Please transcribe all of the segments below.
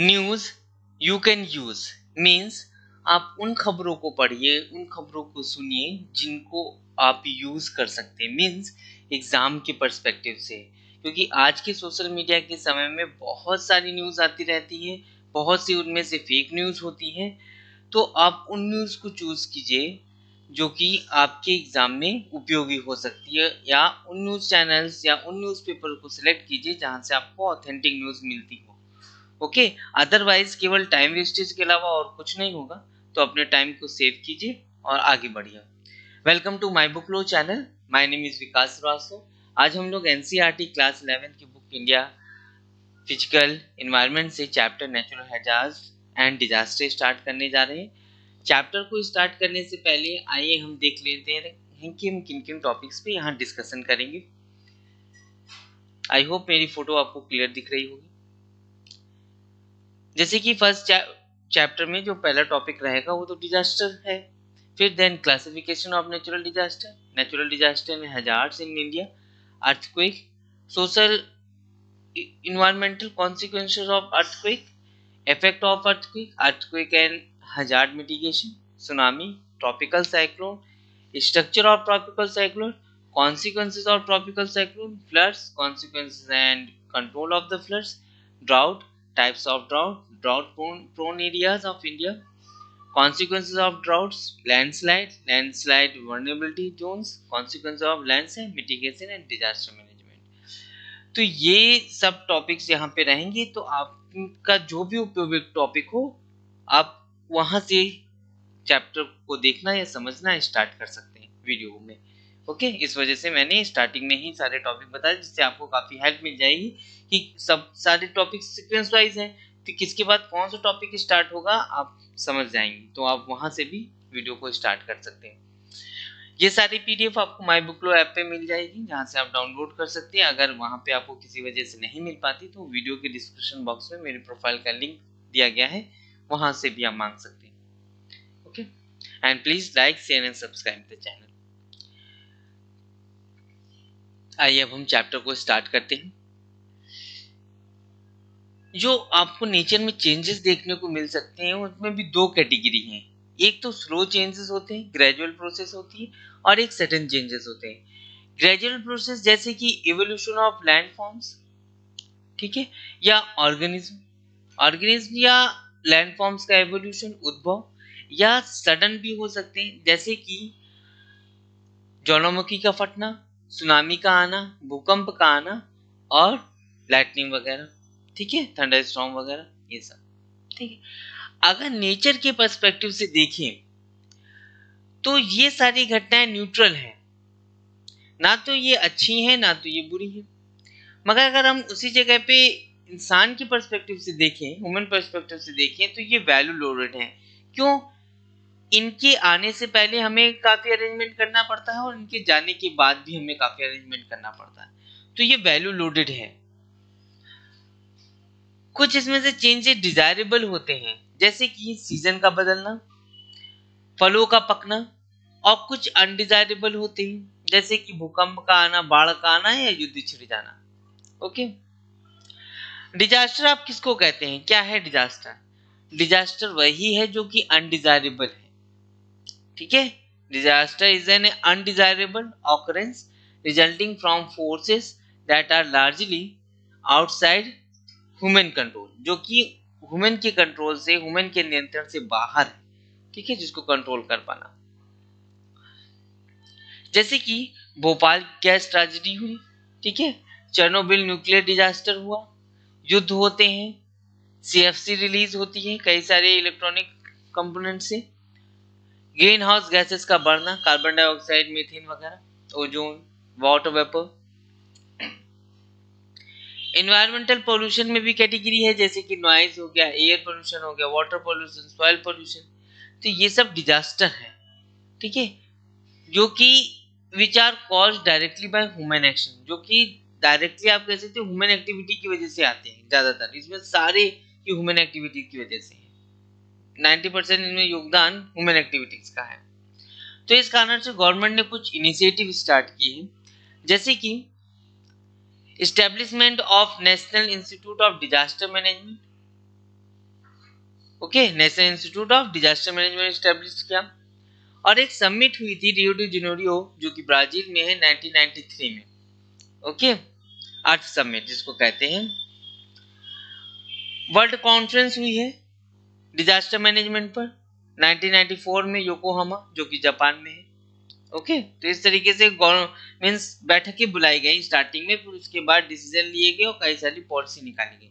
News you can use means आप उन खबरों को पढ़िए, उन खबरों को सुनिए जिनको आप यूज़ कर सकते हैं। मीन्स एग्ज़ाम के परस्पेक्टिव से। क्योंकि आज के सोशल मीडिया के समय में बहुत सारी न्यूज़ आती रहती है, बहुत सी उनमें से फेक न्यूज़ होती हैं। तो आप उन न्यूज़ को चूज़ कीजिए जो कि आपके एग्ज़ाम में उपयोगी हो सकती है, या उन न्यूज़ चैनल्स या उन न्यूज़पेपर को सिलेक्ट कीजिए जहाँ से आपको ऑथेंटिक न्यूज़ मिलती हो। ओके? अदरवाइज़ केवल टाइम वेस्टेज के अलावा और कुछ नहीं होगा। तो अपने टाइम को सेव कीजिए और आगे बढ़िए। Welcome to my book low channel my name is Vikas Shrivastava आज हम लोग एन क्लास इलेवन की बुक इंडिया फ़िज़िकल इन्वायरमेंट से chapter natural hazard and disaster start करने जा रहे हैं। चैप्टर को स्टार्ट करने से पहले आइए हम देख लेते हैं कि हम किन किन टॉपिक्स पे यहाँ डिस्कशन करेंगे। आई होप मेरी फ़ोटो आपको क्लियर दिख रही होगी। जैसे कि फ़र्स्ट चैप्टर में जो पहला टॉपिक रहेगा, वो तो डिजास्टर है। फिर then classification of natural disaster natural disaster in hazards in India earthquake social environmental consequence of earthquake effect of earthquake earthquake and hazard mitigation tsunami tropical cyclone structure of tropical cyclone consequences of tropical cyclone floods consequences and control of the floods drought types of drought, drought prone, prone areas of India, consequences of droughts, landslide, landslide vulnerability zones, consequences of landslide mitigation and disaster management. तो ये सब topics यहाँ पे रहेंगे तो आपका जो भी उपयोगी टॉपिक हो आप वहाँ से चैप्टर को देखना या समझना स्टार्ट कर सकते हैं वीडियो में ओके, इस वजह से मैंने स्टार्टिंग में ही सारे टॉपिक बताए, जिससे आपको काफ़ी हेल्प मिल जाएगी कि सब सारे टॉपिक सीक्वेंस वाइज हैं तो किसके बाद कौन सा टॉपिक स्टार्ट होगा, आप समझ जाएँगे। तो आप वहाँ से भी वीडियो को स्टार्ट कर सकते हैं। ये सारी पीडीएफ आपको माई बुकलो ऐप पे मिल जाएगी, जहाँ से आप डाउनलोड कर सकते हैं। अगर वहाँ पे आपको किसी वजह से नहीं मिल पाती तो वीडियो के डिस्क्रिप्शन बॉक्स में मेरे प्रोफ़ाइल का लिंक दिया गया है, वहाँ से भी आप मांग सकते हैं। Okay? And please like share and subscribe the channel आइए अब हम चैप्टर को स्टार्ट करते हैं। जो आपको नेचर में चेंजेस देखने को मिल सकते हैं, उसमें भी दो कैटेगरी हैं। एक तो स्लो चेंजेस होते हैं ग्रेजुअल प्रोसेस होती है, और एक सडन चेंजेस होते हैं। ग्रेजुअल प्रोसेस जैसे कि इवोल्यूशन ऑफ़ लैंड फॉर्म्स ठीक है, या ऑर्गेनिज्म ऑर्गेनिज्म या लैंड फॉर्म्स का एवोल्यूशन उद्भव, या सडन भी हो सकते हैं, जैसे कि ज्वालामुखी का फटना सुनामी का आना, भूकंप का आना और लाइटनिंग वगैरह, ठीक है? थंडर स्टॉर्म वगैरह, ये सब। ठीक है? अगर नेचर के पर्सपेक्टिव से देखें तो ये सारी घटनाएँ न्यूट्रल हैं। ना तो ये अच्छी हैं, ना तो ये बुरी हैं। मगर अगर हम उसी जगह पे इंसान की पर्सपेक्टिव से देखें ह्यूमन पर्सपेक्टिव से देखें तो ये वैल्यू लोडेड है। क्यों? इनके आने से पहले हमें काफ़ी अरेंजमेंट करना पड़ता है और इनके जाने के बाद भी हमें काफ़ी अरेंजमेंट करना पड़ता है। तो ये वैल्यू लोडेड है। कुछ इसमें से चेंजेस डिजायरेबल होते हैं। जैसे कि सीज़न का बदलना, फलों का पकना और कुछ अनडिजायरेबल होते हैं। जैसे कि भूकंप का आना, बाढ़ का आना या युद्ध छिड़ जाना। ओके डिजास्टर आप किसको कहते हैं? क्या है डिजास्टर डिजास्टर वही है जो कि अनडिजायरेबल है। ठीक है? Disaster is an undesirable occurrence resulting from forces that are largely outside human control जो कि ह्यूमन के कंट्रोल से ह्यूमन के नियंत्रण से बाहर है, ठीक है? जिसको कंट्रोल कर पाना। जैसे कि भोपाल गैस ट्रेजेडी हुई, ठीक है? चर्नोबिल न्यूक्लियर डिजास्टर हुआ, युद्ध होते हैं सीएफसी रिलीज़ होती है, कई सारे इलेक्ट्रॉनिक कंपोनेंट से। ग्रीन हाउस गैसेस का बढ़ना कार्बन डाइऑक्साइड मीथेन वगैरह ozone water vapour environmental pollution में भी कैटेगरी है, जैसे कि नॉइज़ हो गया एयर पोल्यूशन हो गया वाटर पोल्यूशन सॉइल पोल्यूशन तो ये सब डिजास्टर है, ठीक है? जो कि which are cause directly by human action जो कि डायरेक्टली आप कह सकते हो ह्यूमन एक्टिविटी की वजह से आते हैं, ज़्यादातर। इसमें सारे ह्यूमन एक्टिविटी की वजह से नाइन्टी परसेंट इनमें योगदान ह्यूमन एक्टिविटीज़ का है। तो इस कारण से गवर्नमेंट ने कुछ इनिशिएटिव स्टार्ट किए हैं। जैसे कि establishment of national institute of disaster management okay national institute of disaster management establish किया। और एक समिट हुई थी रियो डी जेनेरियो जो कि ब्राज़ील में है 1993 में। ओके अर्थ समिट जिसको कहते हैं। वर्ल्ड कॉन्फ्रेंस हुई है। डिजास्टर मैनेजमेंट पर 1994 में योकोहामा जो कि जापान में है ओके तो इस तरीके से मीन्स बैठकें बुलाई गई स्टार्टिंग में, फिर उसके बाद डिसीज़न लिए गए और कई सारी पॉलिसी निकाली गई।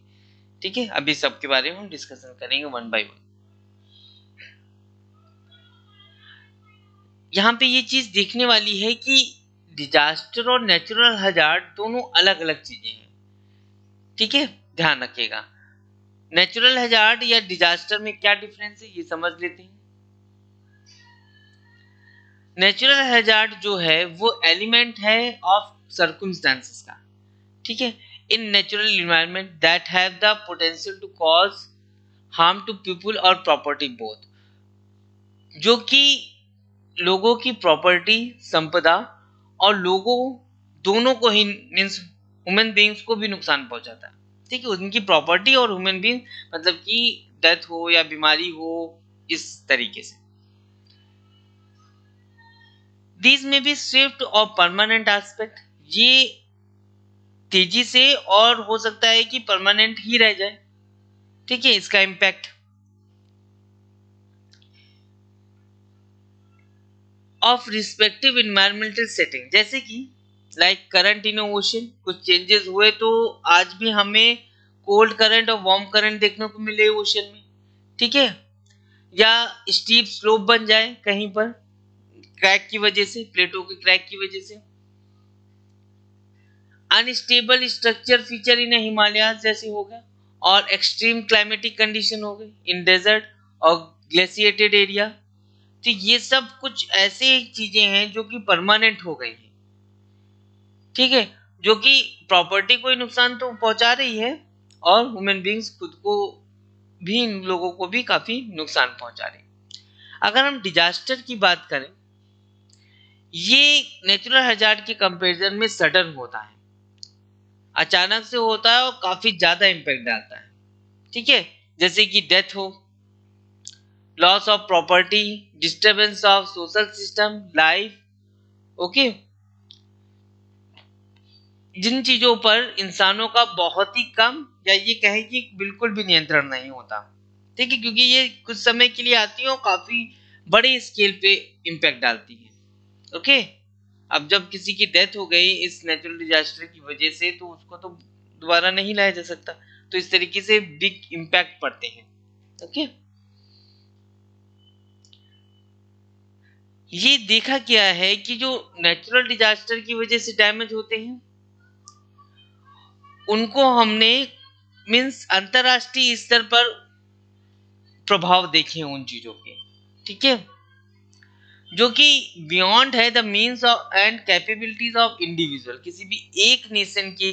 ठीक है? अभी सबके बारे में हम डिस्कशन करेंगे वन बाय वन यहाँ पे ये चीज़ देखने वाली है कि डिजास्टर और नेचुरल हज़ार दोनों अलग अलग चीज़ें हैं। ठीक है? ध्यान रखिएगा। नेचुरल हज़ार या डिजास्टर में क्या डिफरेंस है, ये समझ लेते हैं। नेचुरल हैजार्ड जो है, वो एलिमेंट है ऑफ़ सर्कुमस्टांसेस का। ठीक है? In natural environment that have the potential to cause harm to people और प्रॉपर्टी बोथ जो कि लोगों की प्रॉपर्टी संपदा और लोगों, दोनों को ही मीन्स ह्यूमन बींग्स को भी नुकसान पहुंचाता है। ठीक है उनकी प्रॉपर्टी और ह्यूमन बींग मतलब कि डेथ हो या बीमारी हो, इस तरीके से। दिस में बी स्विफ्ट और परमानेंट एस्पेक्ट ये तेज़ी से और हो सकता है कि परमानेंट ही रह जाए। ठीक है, इसका impact of respective environmental setting जैसे कि लाइक करंट इन ओशन कुछ चेंजेस हुए तो आज भी हमें कोल्ड करंट और वार्म करंट देखने को मिले ओशन में, ठीक है? या स्टीप स्लोप बन जाए कहीं पर क्रैक की वजह से प्लेटो के क्रैक की वजह से। Unstable structure feature in Himalaya जैसे हो गया, और एक्सट्रीम क्लाइमेटिक कंडीशन हो गई इन डेजर्ट और ग्लेशिएटेड एरिया तो ये सब कुछ ऐसे चीज़ें हैं जो कि परमानेंट हो गई हैं। ठीक है, जो कि प्रॉपर्टी को नुकसान तो पहुँचा रही है और ह्यूमन बींग्स खुद को भी, इन लोगों को भी काफ़ी नुकसान पहुँचा रही अगर हम डिजास्टर की बात करें, ये नेचुरल हज़ार के कंपैरिजन में सडन होता है। अचानक से होता है और काफ़ी ज़्यादा इम्पैक्ट डालता है। ठीक है, जैसे कि डेथ हो loss of property disturbance of social system life okay जिन चीज़ों पर इंसानों का बहुत ही कम या ये कहें कि बिल्कुल भी नियंत्रण नहीं होता, ठीक है? क्योंकि ये कुछ समय के लिए आती है और काफ़ी बड़े स्केल पे इम्पैक्ट डालती है, ओके? अब जब किसी की डेथ हो गई इस नेचुरल डिजास्टर की वजह से तो उसको तो दोबारा नहीं लाया जा सकता। तो इस तरीके से बिग इम्पैक्ट पड़ते हैं, ओके? ये देखा गया है कि जो नेचुरल डिजास्टर की वजह से डैमेज होते हैं उनको हमने मीन्स अंतरराष्ट्रीय स्तर पर प्रभाव देखे उन चीज़ों के। ठीक है? जो कि बियॉन्ड है the means of and capabilities of individual किसी भी एक नेशन की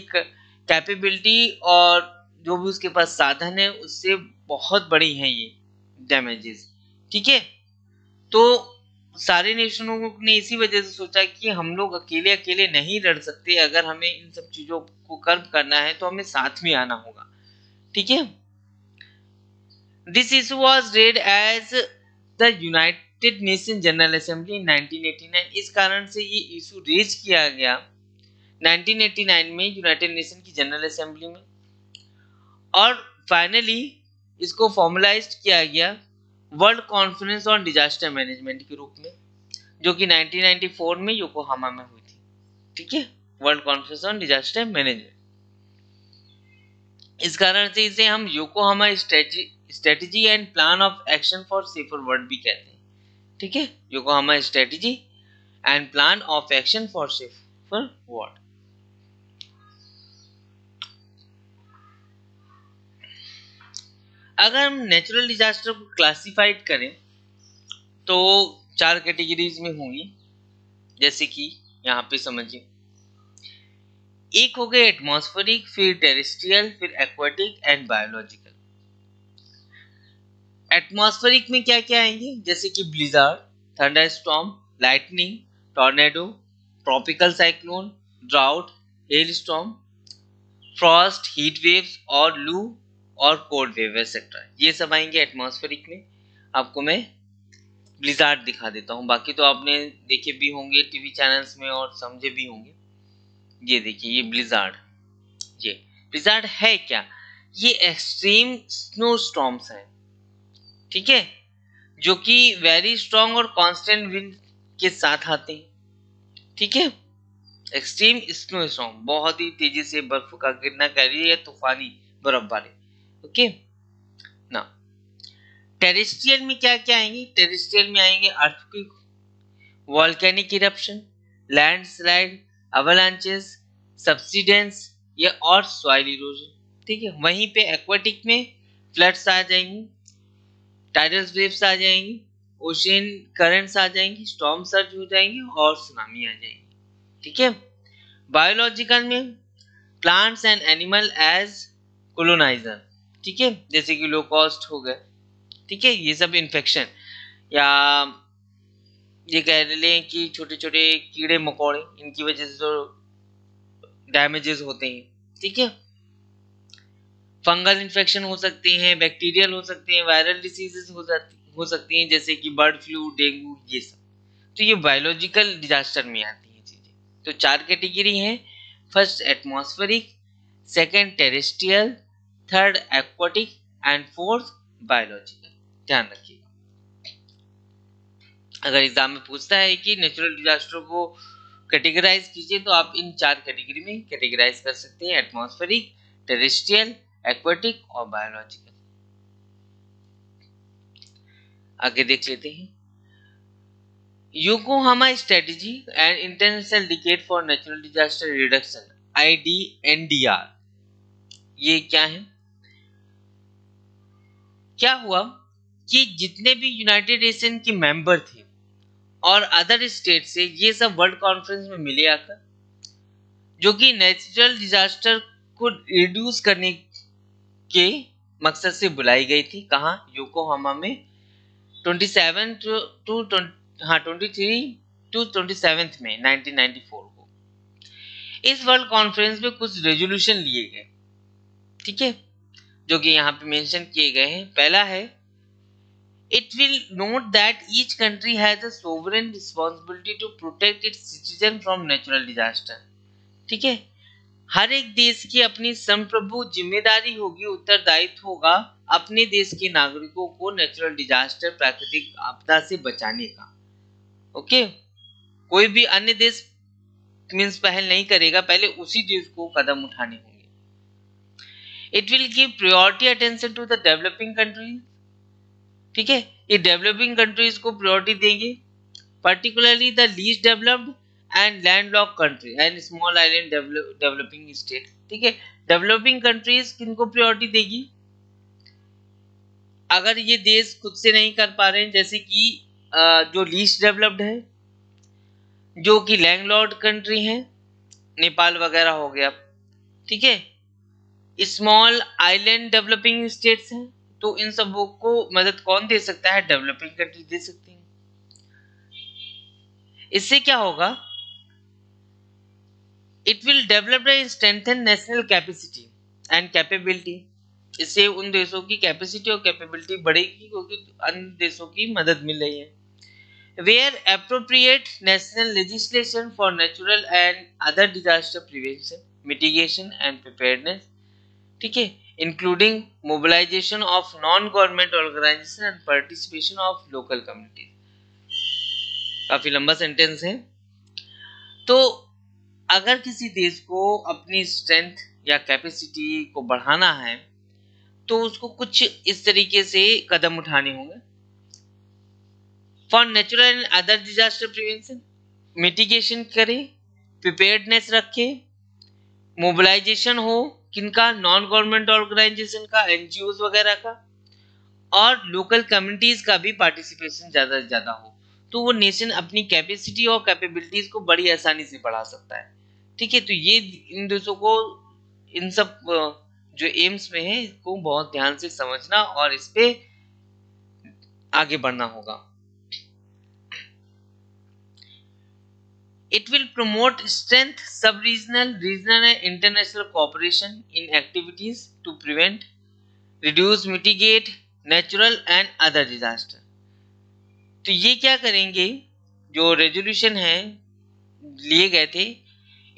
कैपेबिलिटी और जो भी उसके पास साधन है, उससे बहुत बड़ी हैं ये डैमेजेस ठीक है? तो सारे नेशनों ने इसी वजह से सोचा कि हम लोग अकेले अकेले नहीं लड़ सकते। अगर हमें इन सब चीज़ों को कर्व करना है तो हमें साथ में आना होगा। ठीक है? This issue was raised as the unite united nation general assembly 1989 इस कारण से ये इशू रेज किया गया। 1989 में यूनाइटेड नेशन की जनरल असेंबली में। और फाइनली इसको फॉर्मलाइज किया गया। World conference on disaster management के रूप में, जो कि 1994 में योकोहामा में हुई थी। ठीक है? World conference on disaster management इस कारण से इसे हम Yokohama strategy and plan of action for safer world भी कहते हैं। ठीक है? Yokohama strategy and plan of action for safer world अगर हम नेचुरल डिजास्टर को क्लासिफाइड करें तो चार कैटेगरीज में होंगी। जैसे कि यहाँ पे समझिए। एक हो गए एटमॉस्फेरिक फिर टेरेस्ट्रियल फिर एक्वाटिक एंड बायोलॉजिकल एटमॉस्फेरिक में क्या क्या आएँगे? जैसे कि blizzard thunder storm lightning tornado tropical cyclone drought hail storm frost heat waves और लू और कोल्ड वेव एक्सेट्रा ये सब आएँगे एटमॉस्फेरिक में। आपको मैं ब्लिजार्ड दिखा देता हूँ। बाकी तो आपने देखे भी होंगे टीवी चैनल्स में और समझे भी होंगे। ये देखिए, ये ब्लिजार्ड ये ब्लिजार्ड है क्या? ये एक्सट्रीम स्नो स्टॉम्स हैं। ठीक है? जो कि वेरी स्ट्रॉन्ग और कांस्टेंट विंड के साथ आते हैं। ठीक है? एक्सट्रीम स्नो स्टॉर्म बहुत ही तेज़ी से बर्फ़ का गिरना कह रही है तूफानी बर्फबारी। ओके? ना। टेरिस्ट्रियल में क्या क्या आएँगे? टेरिस्ट्रियल में आएँगे earthquake volcanic eruption landslide avalanches subsidence या और सॉइल इरोजन ठीक है? वहीं पे एक्वाटिक में फ्लड्स आ जाएँगी टाइडल वेव्स आ जाएँगी ओशियन करंट्स आ जाएँगी स्टॉर्म सर्ज हो जाएँगे और सुनामी आ जाएँगी। ठीक है? बायोलॉजिकल में plants and animal as coloniser ठीक है? जैसे कि लो कॉस्ट हो गए। ठीक है? ये सब इन्फेक्शन या ये कह लें कि छोटे छोटे कीड़े, मकोड़े, इनकी वजह से जो डैमेजेस होते हैं। ठीक है? फंगल इन्फेक्शन हो सकते हैं बैक्टीरियल हो सकते हैं वायरल डिसीजेस हो हो सकती हैं, जैसे कि बर्ड फ्लू डेंगू ये सब। तो ये बायोलॉजिकल डिजास्टर में आती हैं चीज़ें। तो चार कैटेगरी हैं। First atmospheric second terrestrial third aquatic and fourth biological ध्यान रखिएगा अगर एग्ज़ाम में पूछता है कि नेचुरल डिजास्टर को कैटेगराइज कीजिए तो आप इन चार कैटेगरी में कैटेगराइज कर सकते हैं एटमॉस्फेरिक टेरेस्ट्रियल एक्वेटिक और बायोलॉजिकल आगे देख लेते हैं। Yokohama strategy and international decade for natural disaster reduction IDNDR ये क्या है? क्या हुआ कि जितने भी यूनाइटेड नेशन के मेंबर थे और अदर स्टेट से ये सब वर्ल्ड कॉन्फ्रेंस में मिले आकर, जो कि नेचुरल डिजास्टर को रिड्यूस करने के मकसद से बुलाई गई थी, कहाँ? योकोहामा में। 27 टू टू हाँ 23 टू 27 में 1994 को। इस वर्ल्ड कॉन्फ्रेंस में कुछ रेजोल्यूशन लिए गए। ठीक है? जो कि यहाँ पे मेंशन किए गए हैं। पहला है it will note that each country has a sovereign responsibility to protect its citizen from natural disaster. ठीक है? हर एक देश की अपनी संप्रभु ज़िम्मेदारी होगी, उत्तरदायित्व होगा अपने देश के नागरिकों को नेचुरल डिजास्टर प्राकृतिक आपदा से बचाने का। ओके? कोई भी अन्य देश मीन्स पहल नहीं करेगा, पहले उसी देश को कदम उठाने होंगे it will give priority attention to the developing countries ठीक है? ये डेवलपिंग कंट्रीज़ को प्रायोरिटी देंगे particularly the least developed and land lock country and small island developing state ठीक है? डेवलपिंग कंट्रीज़ किनको प्रायोरिटी देगी? अगर ये देश खुद से नहीं कर पा रहे हैं, जैसे कि जो लीस्ट डेवलप्ड है, जो कि लैंडलॉर्ड कंट्री है, नेपाल वगैरह हो गया, ठीक है? स्मॉल आइलैंड डेवलपिंग स्टेट्स हैं तो इन सबों को मदद कौन दे सकता है? डेवलपिंग कंट्री दे सकती हैं। इससे क्या होगा? It will develop and strengthen national capacity and capability इससे उन देशों की कैपेसिटी और कैपेबिलिटी बढ़ेगी, क्योंकि अन्य देशों की मदद मिल रही है। Where appropriate national legislation for natural and other disaster prevention mitigation and preparedness ठीक है? Including mobilization of non-government organization and participation of local communities. काफ़ी लंबा सेंटेंस है। तो अगर किसी देश को अपनी स्ट्रेंथ या कैपेसिटी को बढ़ाना है तो उसको कुछ इस तरीके से कदम उठाने होंगे। For natural and other disaster prevention mitigation करे प्रिपेयर्डनेस रखे मोबिलाइजेशन हो किनका? नॉन गवर्नमेंट ऑर्गेनाइजेशन का एनजीओ वगैरह का? और लोकल कम्युनिटीज का भी पार्टिसिपेशन ज़्यादा से ज़्यादा हो। तो वो नेशन अपनी कैपेसिटी और कैपेबिलिटीज को बड़ी आसानी से बढ़ा सकता है। ठीक है तो ये इन देशों को, इन सब जो एम्स में है, इसको बहुत ध्यान से समझना और इस पे आगे बढ़ना होगा। It will promote strength sub-regional, regional and international cooperation in activities to prevent reduce mitigate natural and other disaster तो ये क्या करेंगे? जो रेजोल्यूशन है लिए गए थे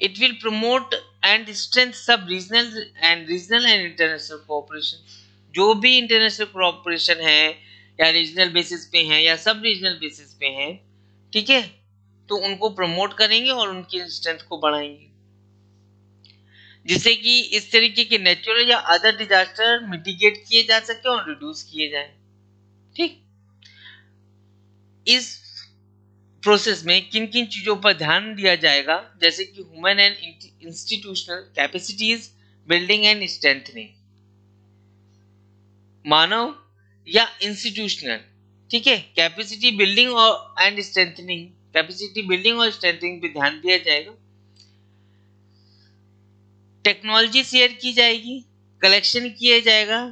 it will promote and strength sub regional and regional and international cooperation जो भी इंटरनेशनल कोऑपरेशन है या रीजनल बेसिस पे है या सब रीजनल बेसिस पे है ठीक है? तो उनको प्रमोट करेंगे और उनकी स्ट्रेंथ को बढ़ाएँगे। जिससे कि इस तरीके के नेचुरल या अदर डिजास्टर मिटिगेट किए जा सके और रिड्यूस किए जाए। ठीक? इस प्रोसेस में किन किन चीज़ों पर ध्यान दिया जाएगा? जैसे कि human and institutional capacities building and strengthening मानव या इंस्टीट्यूशनल ठीक है? कैपेसिटी बिल्डिंग और एंड स्ट्रेंथनिंग कैपेसिटी बिल्डिंग और स्ट्रेंथनिंग पे ध्यान दिया जाएगा। टेक्नोलॉजी शेयर की जाएगी कलेक्शन किया जाएगा,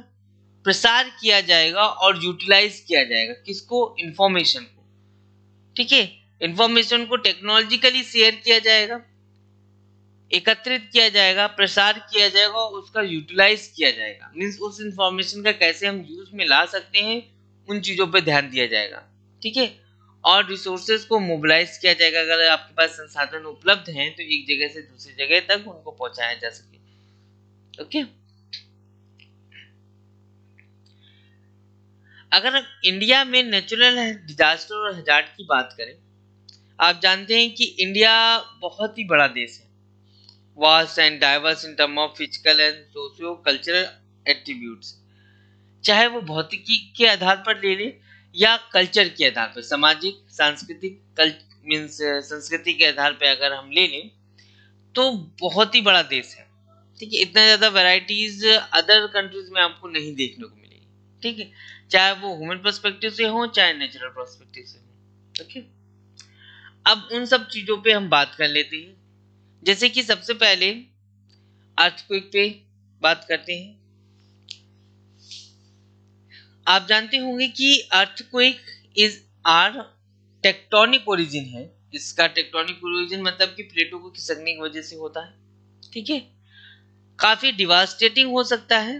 प्रसार किया जाएगा और यूटिलाइज किया जाएगा। किसको? इंफॉर्मेशन को। ठीक है? इंफॉर्मेशन को टेक्नोलॉजिकली शेयर किया जाएगा, एकत्रित किया जाएगा, प्रसार किया जाएगा और उसका यूटिलाइज किया जाएगा। मीन्स उस इंफॉर्मेशन का कैसे हम यूज़ में ला सकते हैं, उन चीज़ों पर ध्यान दिया जाएगा। ठीक है? और रिसोर्सेज को मोबिलाइज किया जाएगा अगर आपके पास संसाधन उपलब्ध हैं तो एक जगह से दूसरी जगह तक उनको पहुँचाया जा सके। ओके अगर इंडिया में नेचुरल डिजास्टर और हजार्ड की बात करें, आप जानते हैं कि इंडिया बहुत ही बड़ा देश है। Vast and diverse in term of physical and socio cultural attributes चाहे वो भौतिकी के आधार पर ले लें या कल्चर के आधार पर, सामाजिक, सांस्कृतिक कल मीन्स संस्कृति के आधार पर अगर हम ले लें तो बहुत ही बड़ा देश है। ठीक है, इतना ज़्यादा वैरायटीज अदर कंट्रीज़ में आपको नहीं देखने को मिलेगी। ठीक है, चाहे वो ह्यूमन परस्पेक्टिव से हो, चाहे नेचुरल पर्सपेक्टिव से हो। ओके अब उन सब चीज़ों पे हम बात कर लेते हैं। जैसे कि सबसे पहले अर्थक्विक पे बात करते हैं। आप जानते होंगे कि earthquake is are tectonic origin है। इसका टेक्टोनिक ओरिजिन मतलब कि प्लेटों को खिसकने की वजह से होता है। ठीक है? काफ़ी डिवास्टेटिंग हो सकता है।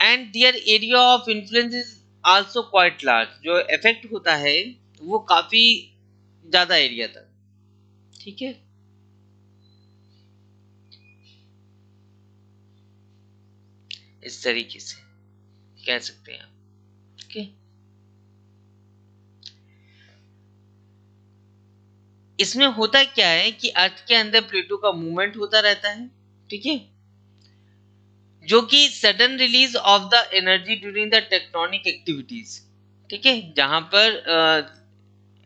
And their area of influence is also quite large जो इफ़ेक्ट होता है, वो काफ़ी ज़्यादा एरिया तक। ठीक है? इस तरीके से। कह सकते हैं ओके। इसमें होता क्या है कि अर्थ के अंदर प्लेटो का मूवमेंट होता रहता है ठीक है? जो कि sudden release of the energy during the tectonic activities ठीक है? जहाँ पर